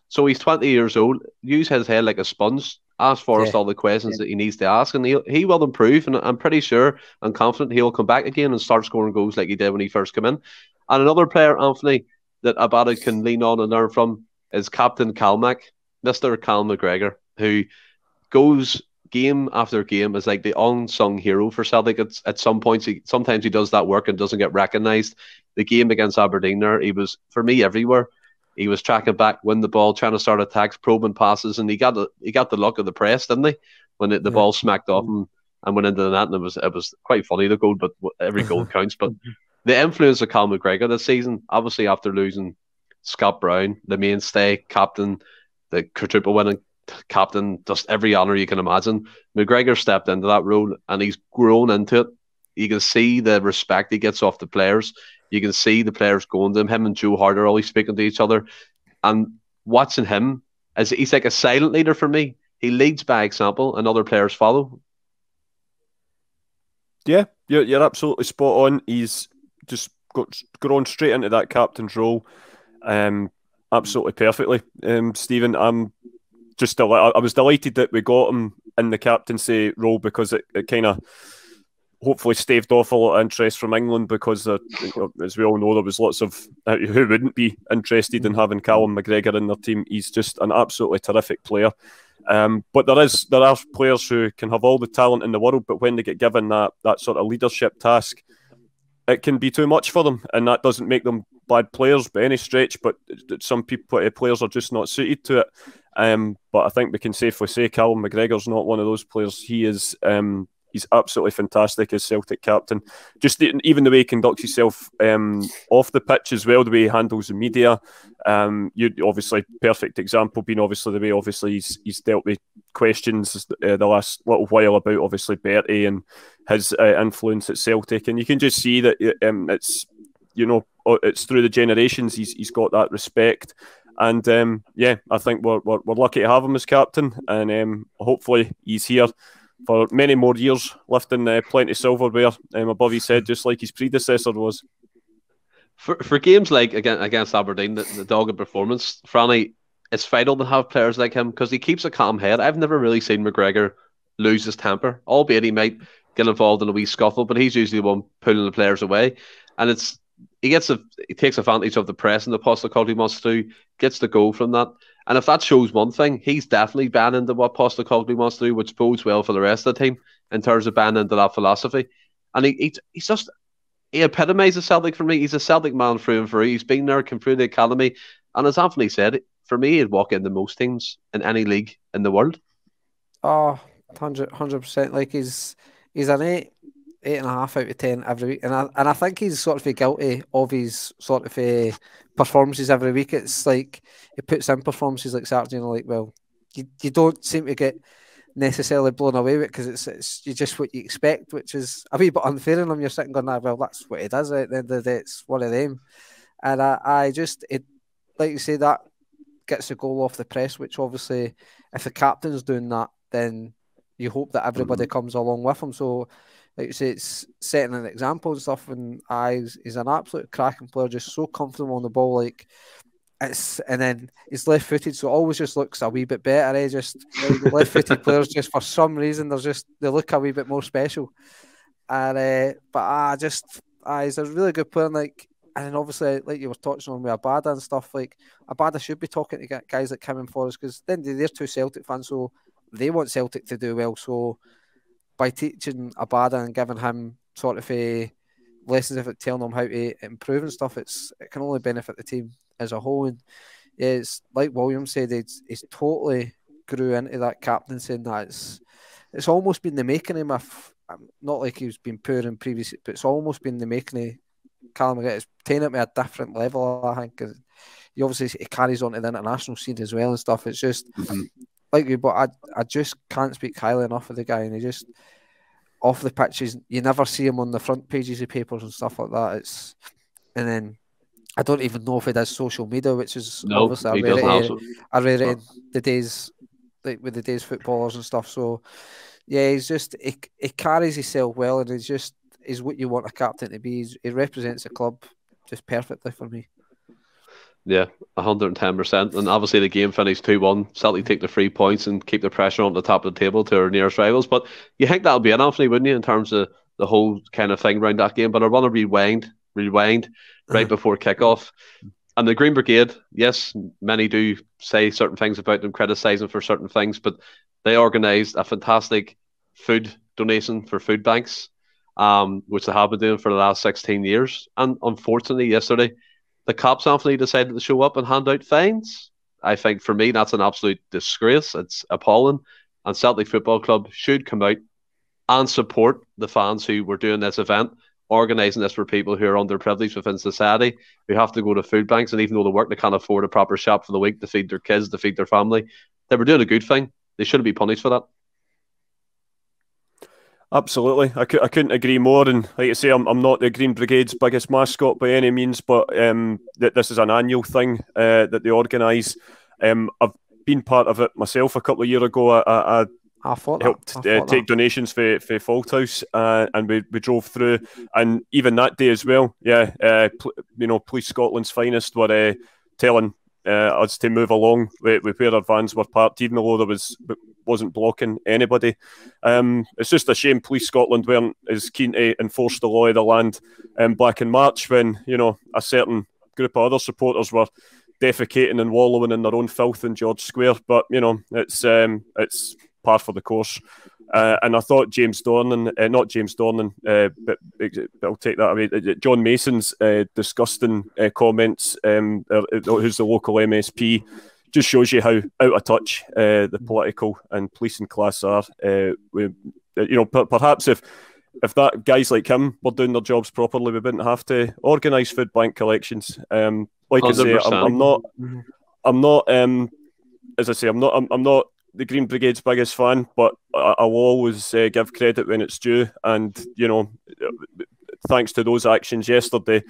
So he's twenty years old. Use his head like a sponge. Ask Forrest yeah. all the questions yeah. that he needs to ask, and he he will improve. And I'm pretty sure and confident he'll come back again and start scoring goals like he did when he first came in. And another player, Anthony, that Abada can lean on and learn from is Captain Calmac, Mr. Cal McGregor, who goes game after game as like the unsung hero for Celtic. It's, at some points, he, sometimes he does that work and doesn't get recognised. The game against Aberdeen there, he was, for me, everywhere. He was tracking back, win the ball, trying to start attacks, probing passes, and he got the he got the luck of the press, didn't he? When it, the yeah. ball smacked off him and went into the net, and it was it was quite funny the goal, but every goal counts. But the influence of Cal McGregor this season, obviously after losing Scott Brown, the mainstay captain, the quadruple winning captain, just every honour you can imagine. McGregor stepped into that role and he's grown into it. You can see the respect he gets off the players. You can see the players going to him. Him and Joe Hart are always speaking to each other. And watching him, as he's like a silent leader for me. He leads by example and other players follow. Yeah, you're, you're absolutely spot on. He's just got grown straight into that captain's role, um, absolutely perfectly. Um, Stephen, I'm just I was delighted that we got him in the captaincy role because it, it kind of hopefully staved off a lot of interest from England because, uh, as we all know, there was lots of uh, who wouldn't be interested in having Callum McGregor in their team. He's just an absolutely terrific player. Um, but there is there are players who can have all the talent in the world, but when they get given that that sort of leadership task, it can be too much for them, and that doesn't make them bad players by any stretch. But some people, uh, players are just not suited to it. Um, but I think we can safely say Callum McGregor's not one of those players. He is. Um, he's absolutely fantastic as Celtic captain. Just the, even the way he conducts himself um, off the pitch as well, the way he handles the media. Um, you obviously perfect example being obviously the way obviously he's he's dealt with questions uh, the last little while about obviously Bertie and his uh, influence at Celtic, and you can just see that um, it's you know it's through the generations he's he's got that respect. And um, yeah, I think we're, we're, we're lucky to have him as captain, and um, hopefully he's here for many more years, lifting uh, plenty of silverware um, above his head, just like his predecessor was. For for games like against against Aberdeen, the, the dogged performance, Franny, it's vital to have players like him because he keeps a calm head. I've never really seen McGregor lose his temper, albeit he might get involved in a wee scuffle, but he's usually the one pulling the players away. And it's he gets a he takes advantage of the press and the Postecoglou wants to gets the goal from that. And if that shows one thing, he's definitely banned into what Postecoglou wants to do, which bodes well for the rest of the team in terms of banning into that philosophy. And he, he he's just he epitomises Celtic for me. He's a Celtic man through and through. He's been there, come through the academy, and as Anthony said, for me, he'd walk into most teams in any league in the world. Oh, 100 percent. Like he's he's an eight, eight and a half out of ten every week, and I and I think he's sort of guilty of his sort of uh, performances every week. It's like he puts in performances like Saturday, and like, well, you, you don't seem to get necessarily blown away with because it's it's just what you expect, which is a wee bit unfair on him. You're sitting going, ah, well, that's what he does. At the end of the day, it's one of them, and I, I just it like you say that gets the goal off the press, which obviously, if the captain's doing that, then you hope that everybody mm-hmm. comes along with him. So, like you say, it's setting an example and stuff. And I, he's an absolute cracking player, just so comfortable on the ball. Like it's and then he's left footed, so it always just looks a wee bit better. Eh? Just left footed players, just for some reason, they're just they look a wee bit more special. And uh, but I uh, just uh, he's a really good player. And, like and then obviously, like you were touching on with Abada and stuff, like Abada should be talking to guys like and Forrest because then they're two Celtic fans, so they want Celtic to do well. So by teaching Abada and giving him sort of a lessons of it, telling him how to improve and stuff, it's it can only benefit the team as a whole. And it's like William said, it's, it's totally grew into that captaincy, and that it's it's almost been the making of him of not like he's been poor in previous, but it's almost been the making of Callum McGregor. It's taking it to a different level, I think. He obviously he carries on to the international scene as well and stuff. It's just mm-hmm. Like you, but I I just can't speak highly enough of the guy, and he just off the pitches, you never see him on the front pages of papers and stuff like that. It's and then I don't even know if he does social media, which is obviously a rarity, a rarity the days like with the days footballers and stuff. So yeah, he's just he, he carries himself well, and he's just is what you want a captain to be. He's, he represents the club just perfectly for me. Yeah, 110%. And obviously, the game finished 2 1. Celtic take the three points and keep the pressure on the top of the table to our nearest rivals. But you think that'll be an Anthony, wouldn't you, in terms of the whole kind of thing around that game? But I want to rewind, rewind right before kickoff. And the Green Brigade, yes, many do say certain things about them, criticising for certain things, but they organised a fantastic food donation for food banks, um, which they have been doing for the last 16 years. And unfortunately, yesterday, the cops Anthony decided to show up and hand out fines. I think for me, that's an absolute disgrace. It's appalling. And Celtic Football Club should come out and support the fans who were doing this event organising this for people who are underprivileged within society, who have to go to food banks, and even though they work, they can't afford a proper shop for the week to feed their kids, to feed their family. They were doing a good thing. They shouldn't be punished for that. Absolutely, I, I couldn't agree more. And like I say, I'm, I'm not the Green Brigade's biggest mascot by any means, but um, that this is an annual thing uh, that they organise. Um, I've been part of it myself a couple of years ago. I, I, I thought helped I uh, take donations for for Fauldhouse, uh, and we, we drove through. And even that day as well, yeah, uh, pl- you know, Police Scotland's finest were uh, telling uh, us to move along with, with, where our vans were parked, even though there was wasn't blocking anybody. Um, it's just a shame Police Scotland weren't as keen to enforce the law of the land um, back in March when you know a certain group of other supporters were defecating and wallowing in their own filth in George Square. But you know, it's um, it's par for the course. Uh, and I thought James Dornan, uh, not James Dornan, uh, but, but, I'll take that away. Uh, John Mason's uh, disgusting uh, comments, um, who's the local MSP, just shows you how out of touch the political and policing class are. We, you know, perhaps if if that guys like him were doing their jobs properly, we wouldn't have to organise food bank collections. Um, like 100%. I say, I'm, I'm not, I'm not, um, as I say, I'm not, I'm, I'm not the Green Brigade's biggest fan, but I, will always uh, give credit when it's due. And you know, thanks to those actions yesterday,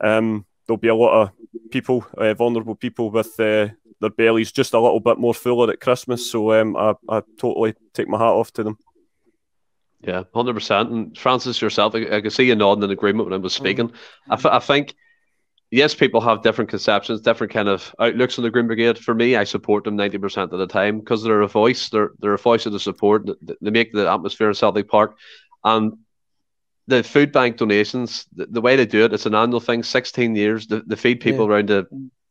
um, there'll be a lot of people, uh, vulnerable people, with uh, their bellies just a little bit more fuller at Christmas. So um, I, I totally take my hat off to them. Yeah, hundred percent. And Francis yourself, I, I could see you nodding in agreement when I was speaking. Mm. I, I think yes, people have different conceptions, different kind of outlooks on the Green Brigade. For me, I support them ninety percent of the time because they're a voice. They're they're a voice of the support. They make the atmosphere in Celtic Park, and the food bank donations. The, the way they do it, it's an annual thing. Sixteen years. They, they feed people yeah. around the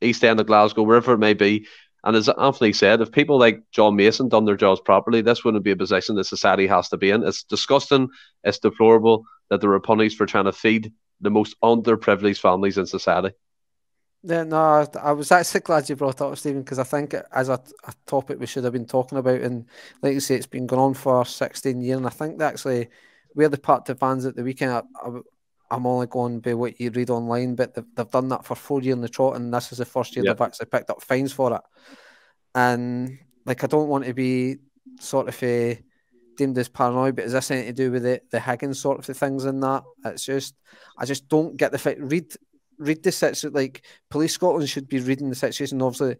east end of Glasgow, wherever it may be. And as Anthony said, if people like John Mason done their jobs properly, this wouldn't be a position that society has to be in. It's disgusting. It's deplorable that there are punished for trying to feed the most underprivileged families in society. Yeah, no, I was actually glad you brought up Stephen because I think as a, a, topic we should have been talking about, and like you say, it's been going on for 16 years, and I think that actually we're the part fans at the weekend. I, am only going by what you read online, but they've, they've, done that for four years in the trot, and this is the first year yep. they've actually picked up fines for it. And like, I don't want to be sort of a uh, deemed as paranoid, but is this anything to do with the, the Higgins sort of the things in that? It's just, I just don't get the fact. Read, read the situation. Like Police Scotland should be reading the situation. Obviously,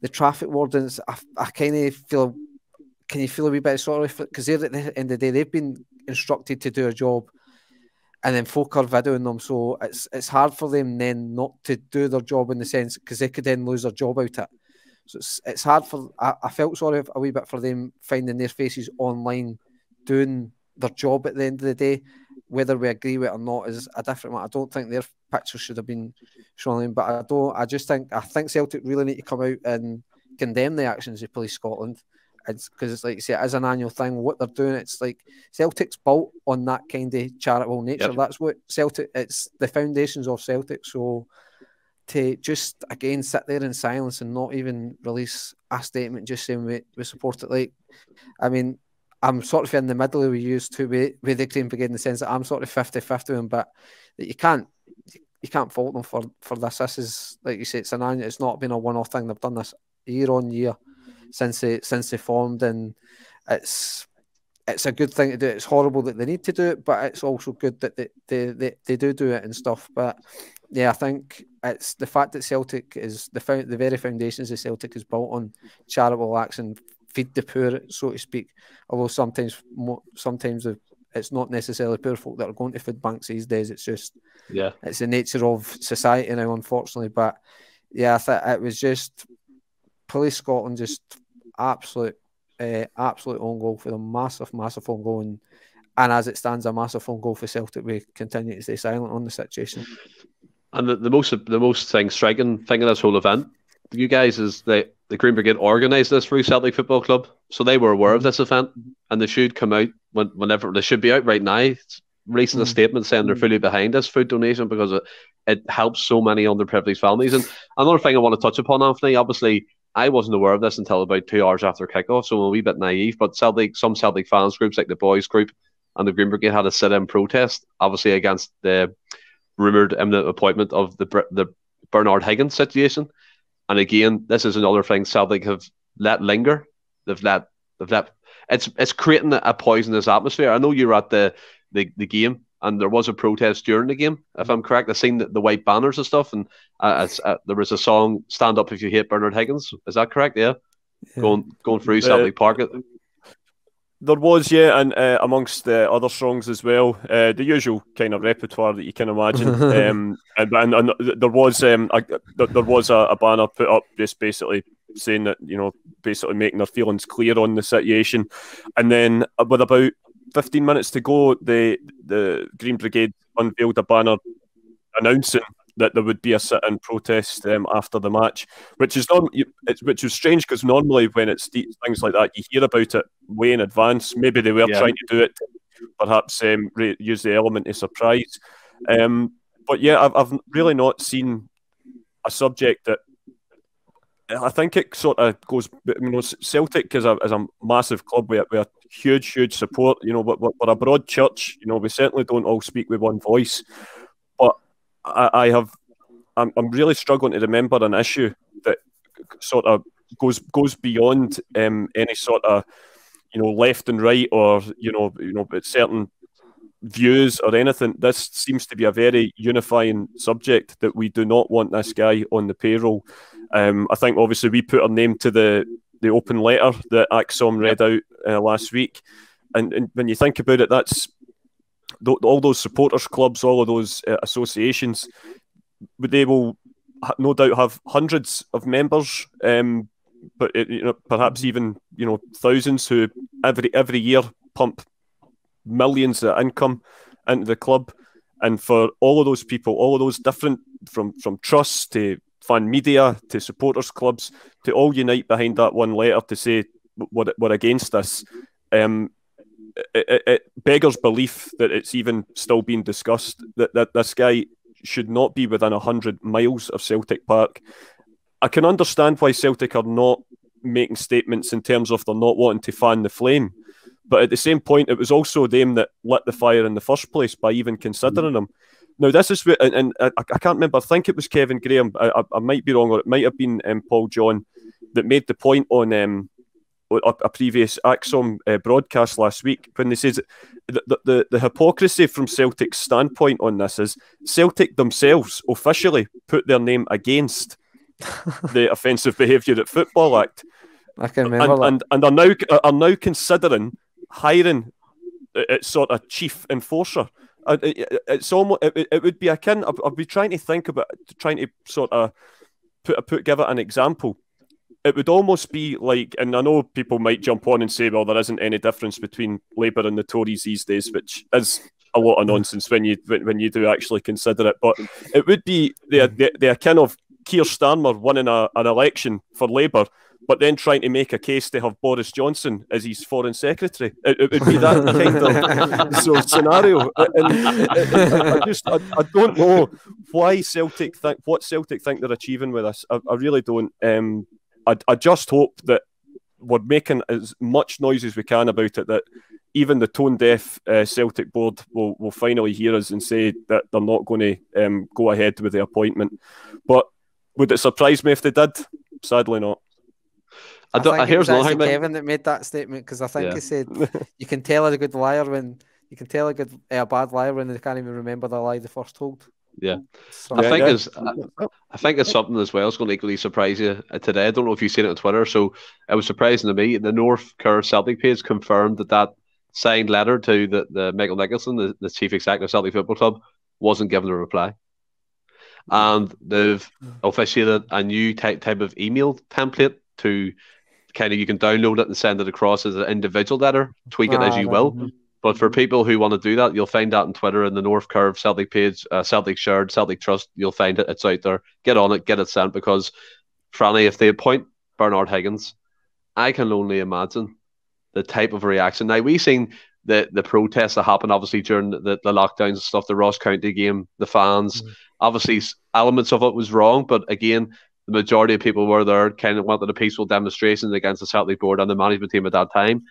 the traffic wardens. I, I kind of feel. Can you feel a wee bit sorry for because they're at the end of the day they've been instructed to do a job, and then folk are videoing them. So it's it's hard for them then not to do their job in the sense because they could then lose their job out it. So it's, it's hard for I, I felt sorry a wee bit for them finding their faces online doing their job at the end of the day. Whether we agree with it or not is a different one. I don't think their pictures should have been shown in, but I don't. I just think I think Celtic really need to come out and condemn the actions of Police Scotland. It's because it's like you say, as an annual thing, what they're doing, it's like Celtic's built on that kind of charitable nature. Yep. That's what Celtic. It's the foundations of Celtic. So to just again sit there in silence and not even release a statement just saying we, we support it. Like, I mean, I'm sort of in the middle we used to with, with the Green Brigade in the sense that I'm sort of 50 50 them, but you can't you can't fault them for, for this. This is like you say, it's an annual, it's not been a one off thing. They've done this year on year since they since they formed and it's it's a good thing to do. It's horrible that they need to do it, but it's also good that they, they, they, they do do it and stuff. But yeah, I think it's the fact that Celtic is the the very foundations of Celtic is built on charitable acts and feed the poor, so to speak. Although sometimes, sometimes it's not necessarily poor folk that are going to food banks these days. It's just yeah, it's the nature of society now, unfortunately. But yeah, I thought it was just Police Scotland just absolute, uh, absolute own goal for them, massive, massive own goal, and, and as it stands, a massive own goal for Celtic. We continue to stay silent on the situation. And the, the most the most thing striking thing in this whole event, you guys, is that the Green Brigade organised this through Celtic Football Club, so they were aware of this event, and they should come out when, whenever they should be out right now, releasing a mm. statement saying they're fully behind this food donation because it, it helps so many underprivileged families. And another thing I want to touch upon, Anthony, obviously. I wasn't aware of this until about two hours after kickoff, so I'm a wee bit naive. But Celtic, some Celtic fans groups like the Boys Group and the Green Brigade had a sit-in protest, obviously against the rumored imminent appointment of the the Bernard Higgins situation. And again, this is another thing Celtic have let linger. They've let they've let it's it's creating a poisonous atmosphere. I know you were at the the, the game and there was a protest during the game. If I'm correct, I seen the, the white banners and stuff, and uh, uh, there was a song "Stand Up If You Hate Bernard Higgins." Is that correct? Yeah, yeah. going going through Celtic uh, Park. There was, yeah, and uh, amongst the other songs as well, uh, the usual kind of repertoire that you can imagine. um, and, and, and, there was um, a, there was a, a, banner put up just basically saying that you know, basically making their feelings clear on the situation. And then uh, with about 15 minutes to go, the the Green Brigade unveiled a banner announcing that there would be a sit-in protest um, after the match, which is not which is strange because normally when it's things like that, you hear about it way in advance. Maybe they were yeah. trying to do it, perhaps um, use the element of surprise. Um, but yeah, I've, I've really not seen a subject that I think it sort of goes. You know, Celtic is a, is a massive club with a huge, huge support. You know, we're, we're a broad church. You know, we certainly don't all speak with one voice. But I, I have I'm, I'm really struggling to remember an issue that sort of goes goes beyond um, any sort of you know left and right or you know you know certain views or anything. This seems to be a very unifying subject that we do not want this guy on the payroll. Um, I think obviously we put our name to the the open letter that ACSOM read out uh, last week, and, and when you think about it, that's all those supporters clubs, all of those uh, associations, they will no doubt have hundreds of members, um, but it, you know, perhaps even you know thousands who every every year pump millions of income into the club. And for all of those people, all of those different from from trusts to fan media to supporters clubs to all unite behind that one letter to say we're, we're against this. Um, it, it, beggars belief that it's even still being discussed that, that this guy should not be within 100 miles of Celtic Park. I can understand why Celtic are not making statements in terms of they're not wanting to fan the flame. But at the same point, it was also them that lit the fire in the first place by even considering them. Now, this is, and, and I, I, can't remember, I think it was Kevin Graham, I, I, I might be wrong, or it might have been um, Paul John that made the point on um, a, a, previous ACSOM uh, broadcast last week when they says the, the, the, the hypocrisy from Celtic's standpoint on this is Celtic themselves officially put their name against the Offensive Behaviour at Football Act. I can remember and, and, and, are now are now considering hiring its sort of chief enforcer. It's almost it, it would be akin. I'd be trying to think about trying to sort of put a put give it an example it would almost be like, and I know people might jump on and say, well, there isn't any difference between Labour and the Tories these days, which is a lot of nonsense when you when you do actually consider it. But it would be the the, the kind of Keir Starmer winning a, an election for Labour, but then trying to make a case to have Boris Johnson as his foreign secretary. It, it would be that kind of so scenario. And, I just I, I, don't know why Celtic think what Celtic think they're achieving with this. I, I really don't. Um, I, I just hope that we're making as much noise as we can about it that even the tone deaf uh, Celtic board will, will finally hear us and say that they're not going to um, go ahead with the appointment. But would it surprise me if they did? Sadly, not. I, don't, I, think I it was actually Kevin that made that statement because I think yeah. he said you can tell a good liar when you can tell a good eh, a bad liar when they can't even remember the lie they first told. Yeah, so, I think yeah. it's I, think it's something as well. It's going to equally surprise you today. I don't know if you've seen it on Twitter. So it was surprising to me. The North Curve Celtic page confirmed that that signed letter to the, the Michael Nicholson, the, the chief executive of Celtic Football Club, wasn't given a reply. And they've officiated a new type type of email template to kind of you can download it and send it across as an individual letter, tweak it as ah, you will. But for people who want to do that, you'll find that on Twitter in the North Curve Celtic page, uh, Celtic Shared, Celtic Trust. You'll find it. It's out there. Get on it, get it sent because, Franny, if they appoint Bernard Higgins, I can only imagine the type of reaction. Now, we've seen the, the protests that happened, obviously, during the, the lockdowns and stuff, the Ross County game, the fans. Mm-hmm. Obviously, elements of it was wrong, but again, the majority of people were there, kind of wanted a peaceful demonstration against the Celtic board and the management team at that time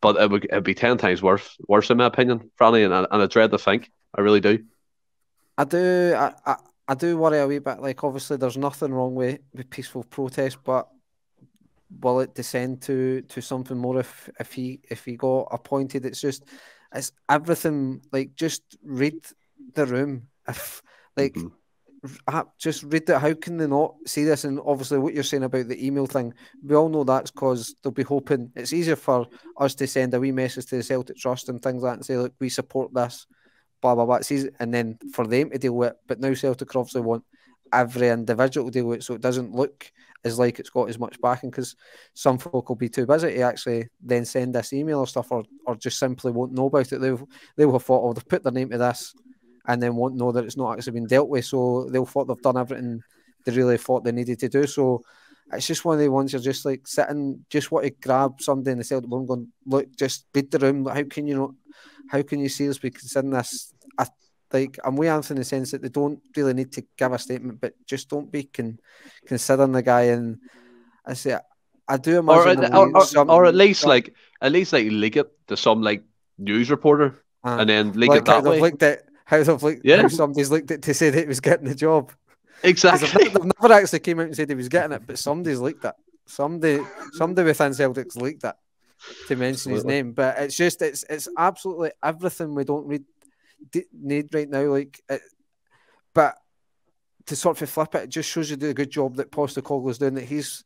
but it would it'd be ten times worse, worse in my opinion, Franny, and, and I dread to think. I really do. I do. I, I, I do worry a wee bit. Like, obviously, there's nothing wrong with, with peaceful protest, but will it descend to to something more if if he if he got appointed? It's just it's everything. Like, just read the room. If like. Mm-hmm just read that. How can they not see this? And obviously, what you're saying about the email thing, we all know that's because they'll be hoping it's easier for us to send a wee message to the Celtic Trust and things like that and say, look, we support this, blah, blah, blah. It's easy. And then for them to deal with it. But now Celtic obviously want every individual deal with it so it doesn't look as like it's got as much backing because some folk will be too busy to actually then send this email or stuff or, or just simply won't know about it. They'll, they'll have thought, oh, they've put their name to this and then won't know that it's not actually been dealt with. So they'll thought they've done everything they really thought they needed to do. So it's just one of the ones you're just like sitting, just want to grab somebody in the cell room, going, look, just beat the room. How can you not? How can you see this? Be considering this, like I'm with Anthony in the sense that they don't really need to give a statement, but just don't be con- considering the guy. And I say, I do imagine, or, or, or, or, at least like at least like leak it to some like news reporter, uh, and then leak like it that way. Leaked it, how they've looked, yeah. how somebody's looked at to say that he was getting the job. Exactly. They've, never actually came out and said he was getting it, but somebody's leaked it. Somebody, somebody within Celtic's leaked it to mention absolutely. his name. But it's just, it's, it's absolutely everything we don't read need right now. Like, it, but to sort of flip it, it just shows you the good job that Postecoglou's doing. That he's,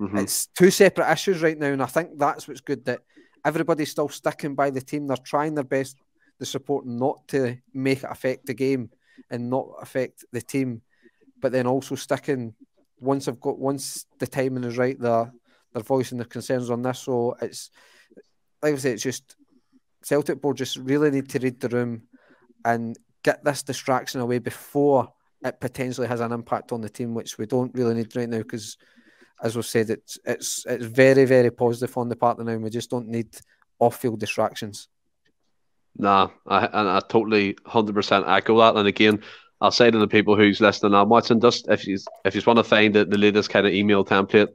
mm-hmm. it's two separate issues right now, and I think that's what's good. That everybody's still sticking by the team. They're trying their best the support not to make it affect the game and not affect the team. but then also sticking once I've got once the timing is right, they're they're voicing their concerns on this. So it's like I say, it's just Celtic board just really need to read the room and get this distraction away before it potentially has an impact on the team, which we don't really need right now because, as we've said, it's it's it's very very positive on the part of now. And we just don't need off-field distractions. Nah, I and I totally hundred percent echo that. And again, I'll say to the people who's listening and watching, just if you if you want to find the, the latest kind of email template,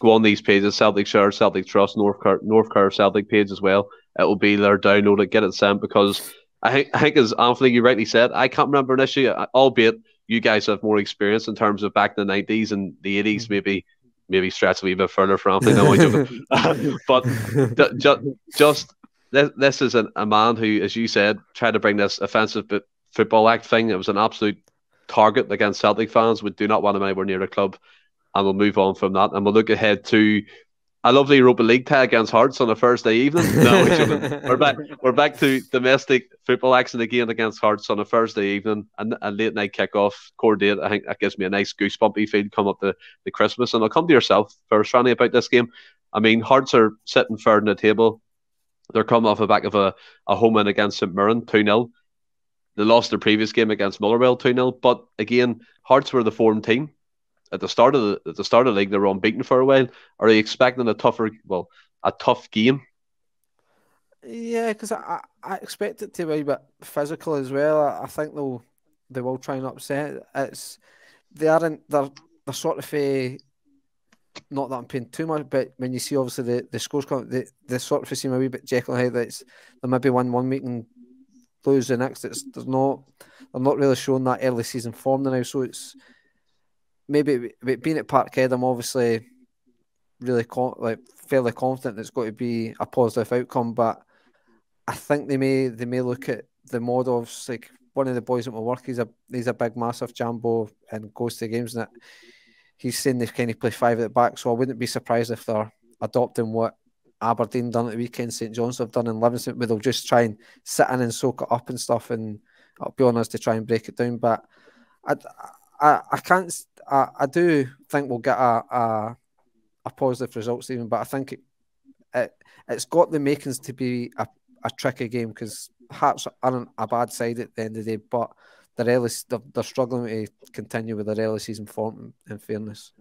go on these pages: Celtic Share, Celtic Trust, North Curve, North Curve Celtic page as well. It will be there. Download it, get it sent because I think I think as Anthony you rightly said, I can't remember an issue, albeit you guys have more experience in terms of back in the nineties and the 80s mm-hmm. maybe maybe stretch a wee bit further for Anthony. No, but just just this, this is an, a man who, as you said, tried to bring this offensive football act thing. It was an absolute target against Celtic fans. We do not want him anywhere near the club, and we'll move on from that. And we'll look ahead to a lovely Europa League tie against Hearts on a Thursday evening. No, we're back. We're back to domestic football action again against Hearts on a Thursday evening and a late night kickoff. Core date. I think that gives me a nice goosebumpy feel come up to the Christmas. And I'll come to yourself first, Franny, about this game. I mean, Hearts are sitting third in the table. They're coming off the back of a, a home win against St Mirren, 2 0. They lost their previous game against Motherwell 2 0. But again, Hearts were the form team at the start of the at the start of the league they were unbeaten for a while. Are you expecting a tougher, well, a tough game? Yeah, because I, I expect it to be a bit physical as well. I, I think they'll they will try and upset. It's they aren't they're they're sort of a not that I'm paying too much, but when you see obviously the, the scores come, they, they sort of seem a wee bit Jekyll Hyde. That's there might be one one week and lose the next. It's there's not I'm not really showing that early season form now, so it's maybe being at Parkhead, I'm obviously really like fairly confident it's going to be a positive outcome. But I think they may they may look at the model of like one of the boys at my work. He's a he's a big massive jambo and goes to games and. He's saying they kind of play five at the back, so I wouldn't be surprised if they're adopting what Aberdeen done at the weekend, St John's have done in Livingston, where they'll just try and sit in and soak it up and stuff, and I'll be honest to try and break it down. But I, I, I can't I, I do think we'll get a, a, a positive result, Stephen. But I think it, it it's got the makings to be a, a tricky game because Hearts aren't a bad side at the end of the day, but they're, early, they're, they're struggling to continue with their early season form. In fairness.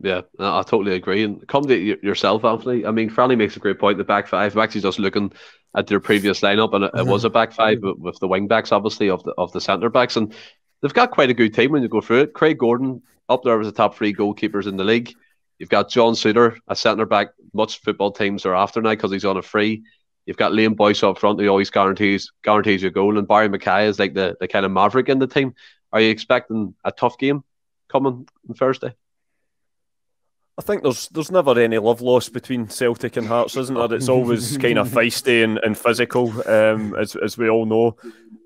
Yeah, I totally agree. And come to yourself, Anthony. I mean, Franny makes a great point. The back five. I'm actually just looking at their previous lineup, and it, it was a back five with the wing backs, obviously, of the of the centre backs. And they've got quite a good team when you go through it. Craig Gordon up there was the top three goalkeepers in the league. You've got John Souttar, a centre back. Much football teams are after now because he's on a free. You've got Liam Boyce up front who always guarantees guarantees you a goal, and Barrie McKay is like the, the kind of maverick in the team. Are you expecting a tough game coming on Thursday? I think there's there's never any love lost between Celtic and Hearts, isn't there? It's always kind of feisty and, and physical, um, as as we all know.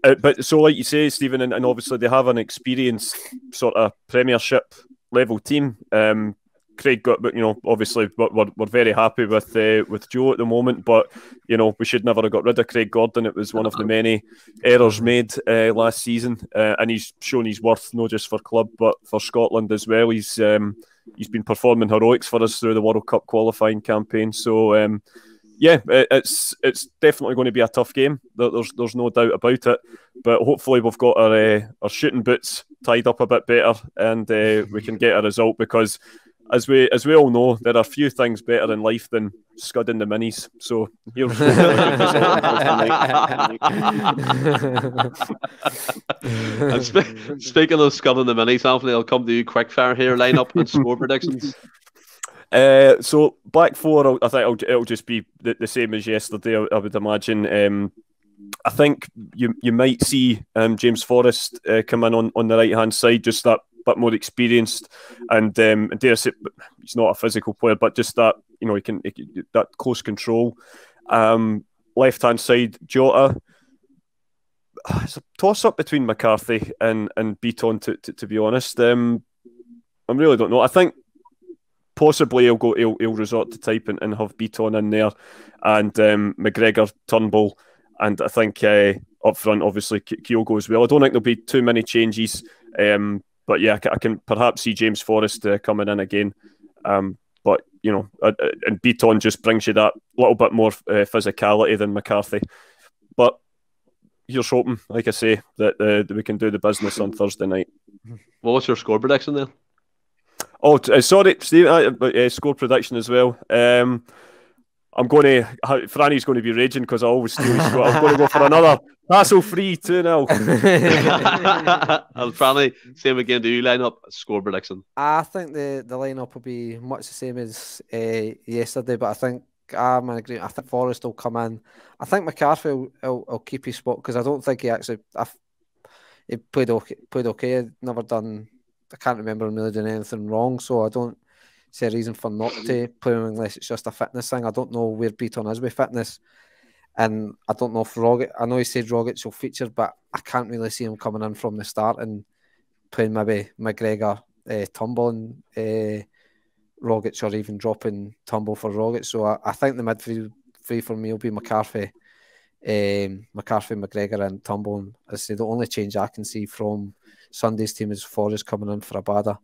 Uh, but so, like you say, Stephen, and, and, obviously they have an experienced sort of Premiership level team. Um, Craig got, but you know, obviously we're, we're very happy with uh, with Joe at the moment. But you know, we should never have got rid of Craig Gordon. It was one of the many errors made uh, last season, uh, and he's shown his worth not just for club but for Scotland as well. He's um, he's been performing heroics for us through the World Cup qualifying campaign. So um, yeah, it's it's definitely going to be a tough game. There's there's no doubt about it. But hopefully we've got our uh, our shooting boots tied up a bit better, and uh, we can get a result because. As we as we all know, there are few things better in life than scudding the minis. So here's and sp- speaking of scudding the minis, Anthony, I'll come to you quick fire here. Line up and score predictions. Uh, so back four, I think it'll, it'll just be the, the, same as yesterday. I, I would imagine. Um, I think you you might see um, James Forrest uh, come in on, on the right hand side, just that bit more experienced, and um, and dare say he's not a physical player, but just that you know he can, he can that close control. Um, left hand side, Jota. It's a toss up between McCarthy and and Bitton. To, to, to be honest, um, I really don't know. I think possibly he'll go he'll, he'll resort to type and, and have Bitton in there and um, McGregor Turnbull and I think uh, up front obviously Kyogo as well I don't think there'll be too many changes um, but yeah, I can perhaps see James Forrest uh, coming in again. Um, but you know, uh, uh, and Bitton just brings you that little bit more uh, physicality than McCarthy. But here's hoping, like I say, that, uh, that we can do the business on Thursday night. Well, what's your score prediction then? Oh, uh, sorry, Steve. Uh, uh, score prediction as well. Um, I'm going to. Franny's going to be raging because I always steal his. I'm going to go for another hassle free 2 0. and Franny, same again. Do you line up score prediction? I think the, the lineup will be much the same as uh, yesterday, but I think I'm in agreement. I think Forrest will come in. I think McCarthy will, will, will keep his spot because I don't think he actually. I've, he played okay. Played okay. Never done. I can't remember him really doing anything wrong, so I don't see a reason for not to play him unless it's just a fitness thing. I don't know where Bitton is with fitness, and I don't know if Rogic. I know he said Rogic will feature, but I can't really see him coming in from the start and playing maybe McGregor, uh, Turnbull, and uh, Rogic, or even dropping Turnbull for Rogic. So I, I think the midfield three for me will be McCarthy, um, McCarthy, McGregor, and Turnbull. I say the only change I can see from Sunday's team is Forrest coming in for Abada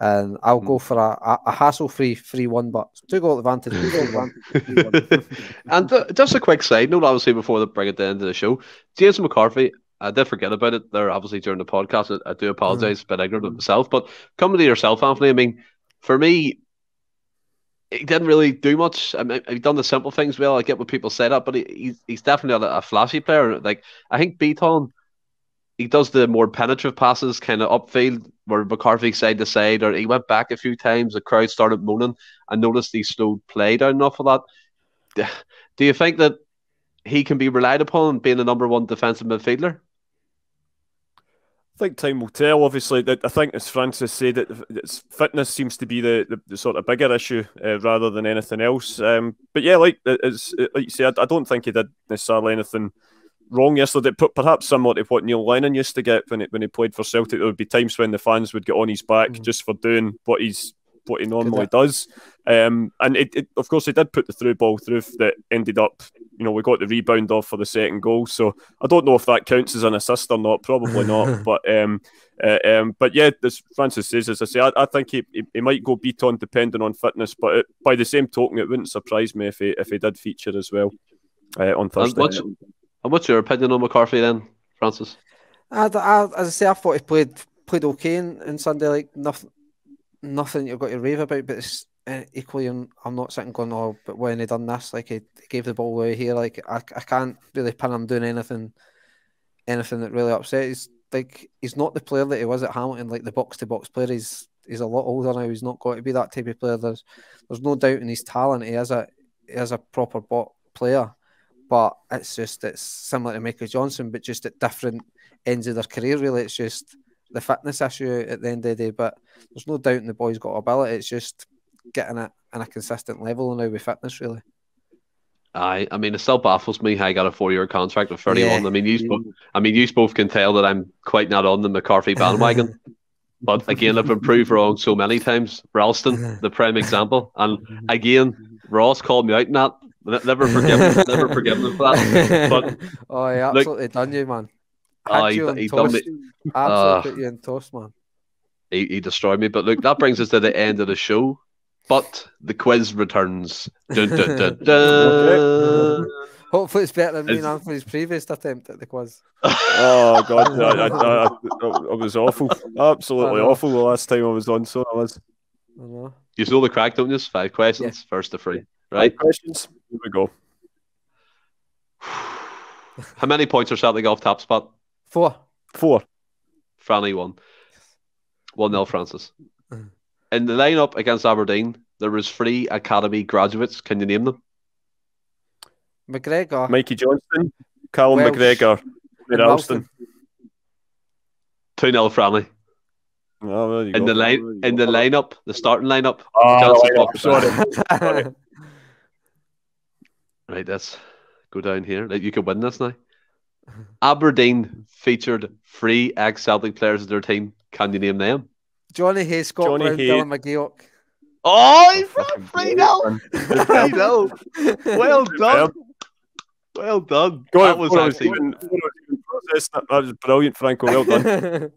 and I'll go hmm. for a, a, hassle-free three-one, but two goal advantage. and uh, just a quick side note, obviously, before the bring it to the end of the show, James McCarthy. I did forget about it there, obviously, during the podcast. I, I do apologise, mm. a bit ignorant of myself. But coming to yourself, Anthony, I mean, for me, he didn't really do much. I mean, he done the simple things well. I get what people say up, but he, he's, he's definitely a, a flashy player. Like, I think Bitton he does the more penetrative passes kind of upfield where McCarthy side to side, or he went back a few times. The crowd started moaning. I noticed he slowed play down enough of that. Do you think that he can be relied upon being a number one defensive midfielder? I think time will tell. Obviously, I think as Francis said, that fitness seems to be the, the, the sort of bigger issue uh, rather than anything else. Um, but yeah, like as like you said, I don't think he did necessarily anything wrong yesterday. Put perhaps similar to what Neil Lennon used to get when it, when he played for Celtic. There would be times when the fans would get on his back mm. just for doing what he's what he normally does. Um, and it, it, of course, he did put the through ball through that ended up, you know, we got the rebound off for the second goal. So I don't know if that counts as an assist or not. Probably not. but um, uh, um, but yeah, as Francis says, as I say, I, I think he, he, he, might go Bitton depending on fitness. But it, by the same token, it wouldn't surprise me if he if he did feature as well uh, on Thursday. And what's your opinion on McCarthy then, Francis? I, I, as I say, I thought he played played okay in, in Sunday. Like nothing, nothing you've got to rave about. But it's uh, equally, I'm, I'm, not sitting going, oh, but when he done this, like he, gave the ball away here. Like I, I can't really pin him doing anything, anything that really upset. He's like he's not the player that he was at Hamilton. Like the box to box player. He's he's a lot older now. He's not going to be that type of player. There's there's no doubt in his talent. He is a he is a proper bot player but it's just it's similar to Michael Johnston, but just at different ends of their career. Really, it's just the fitness issue at the end of the day. But there's no doubt in the boys got ability. It's just getting it in a consistent level now with fitness, really. I, I mean, it still baffles me how I got a four-year contract with 31. Yeah. I mean, you, both, I mean, you both can tell that I'm quite not on the McCarthy bandwagon. but again, I've been proved wrong so many times. Ralston, the prime example, and again, Ross called me out in that. Never forgive him, never forgive him for that. But oh, he absolutely look, done you, man. Had oh, you he, he done me. Absolutely uh, put you in toast, man. He, he destroyed me. But look, that brings us to the end of the show. But the quiz returns. Dun, dun, dun, dun. Hopefully, it's better than me and Anthony's previous attempt at the quiz. oh God, I, I, I, I, was awful, absolutely awful the last time I was on. So I was. I know. You know the crack, don't you? Five questions, yeah. first to three. Right. Five questions. Here we go. How many points are Celtic off top spot? Four. Four. Franny won. 1 0 Francis. Mm. In the lineup against Aberdeen, there was three academy graduates. Can you name them? McGregor. Mikey Johnston, Callum Welsh, McGregor, Ralston. 2 nil Franny. Oh, in the line, in the lineup, the starting lineup. Ah, oh, lineup. sorry. sorry. Right, let's go down here. Like you could win this now. Aberdeen featured three ex Celtic players as their team. Can you name them? Johnny Hayes, Scott Johnny Brown, Hay. Dylan McGeouch. Oh, he's from 3 0. 3 0. Well done. Well done. Go that was actually. That was brilliant, Franco. Well done. Johnny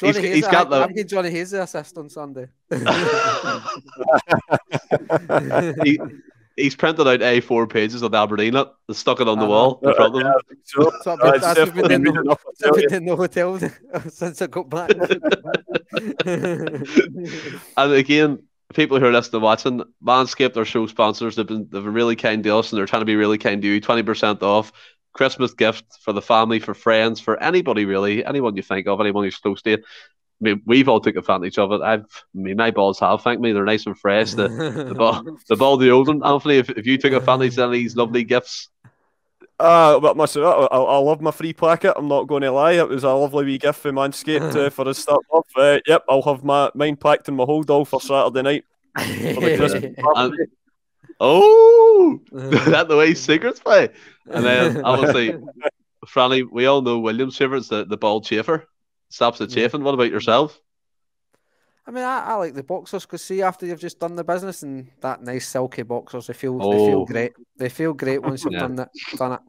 He's- Hayes, he's got I, the- I'm getting Johnny Hayes the assist on Sunday. he, he's printed out A4 pages of Aberdeen it and stuck it on the Uh-huh. wall in front of him. So, So I've uh, been, that's what we've been been doing enough, I I've tell you. been in the hotel since I got back. And again, people who are listening and watching, Manscaped, our show sponsors, they've been, they've been really kind to us and they're trying to be really kind to you. 20% off. Christmas gift for the family, for friends, for anybody really, anyone you think of, anyone who's close to you. I mean, we've all took advantage of it. I've, I mean, my balls have, thank me. They're nice and fresh. The, the ball, the ball, the old one. Anthony, if, if you took advantage of these lovely gifts, Uh, but myself, I, I love my free packet. I'm not going to lie. It was a lovely wee gift from Manscaped uh, for us start off. Uh, yep, I'll have my mine packed in my hold all for Saturday night for the Christmas oh, that the way secrets play. And then obviously, Franny, we all know Williams' favourite's the, the ball chafer. Stops the Yeah. What about yourself? I mean, I, I like the boxers because see, after you've just done the business and that nice silky boxers, they feel they Oh. feel great. They feel great once you've Yeah. done it. Done it.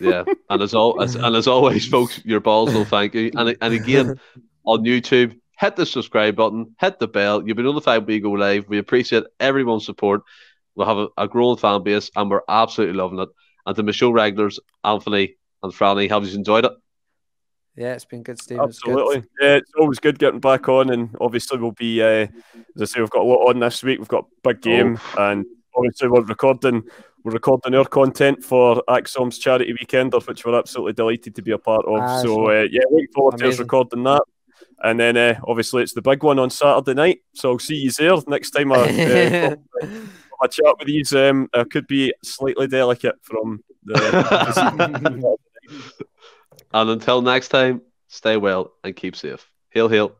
Yeah, and as all as, and as always, folks, your balls will thank you. And and again, on YouTube, hit the subscribe button, hit the bell. You'll be notified when we go live. We appreciate everyone's support. We'll have a, a growing fan base, and we're absolutely loving it. And to my show regulars, Anthony and Franny, have you enjoyed it? Yeah, it's been good, Stephen. It's good. Absolutely. Yeah, it's always good getting back on, and obviously we'll be, uh, as I say, we've got a lot on this week. We've got a big game, and obviously we're recording, we're recording our content for Axom's charity weekender, which we're absolutely delighted to be a part of. Ah, so sure. uh, yeah, looking forward to us recording that. And then uh, obviously it's the big one on Saturday night, so I'll see you there next time. I, uh, have a chat with these. Um, I could be slightly delicate from the. And until next time, stay well and keep safe. Hail, hail.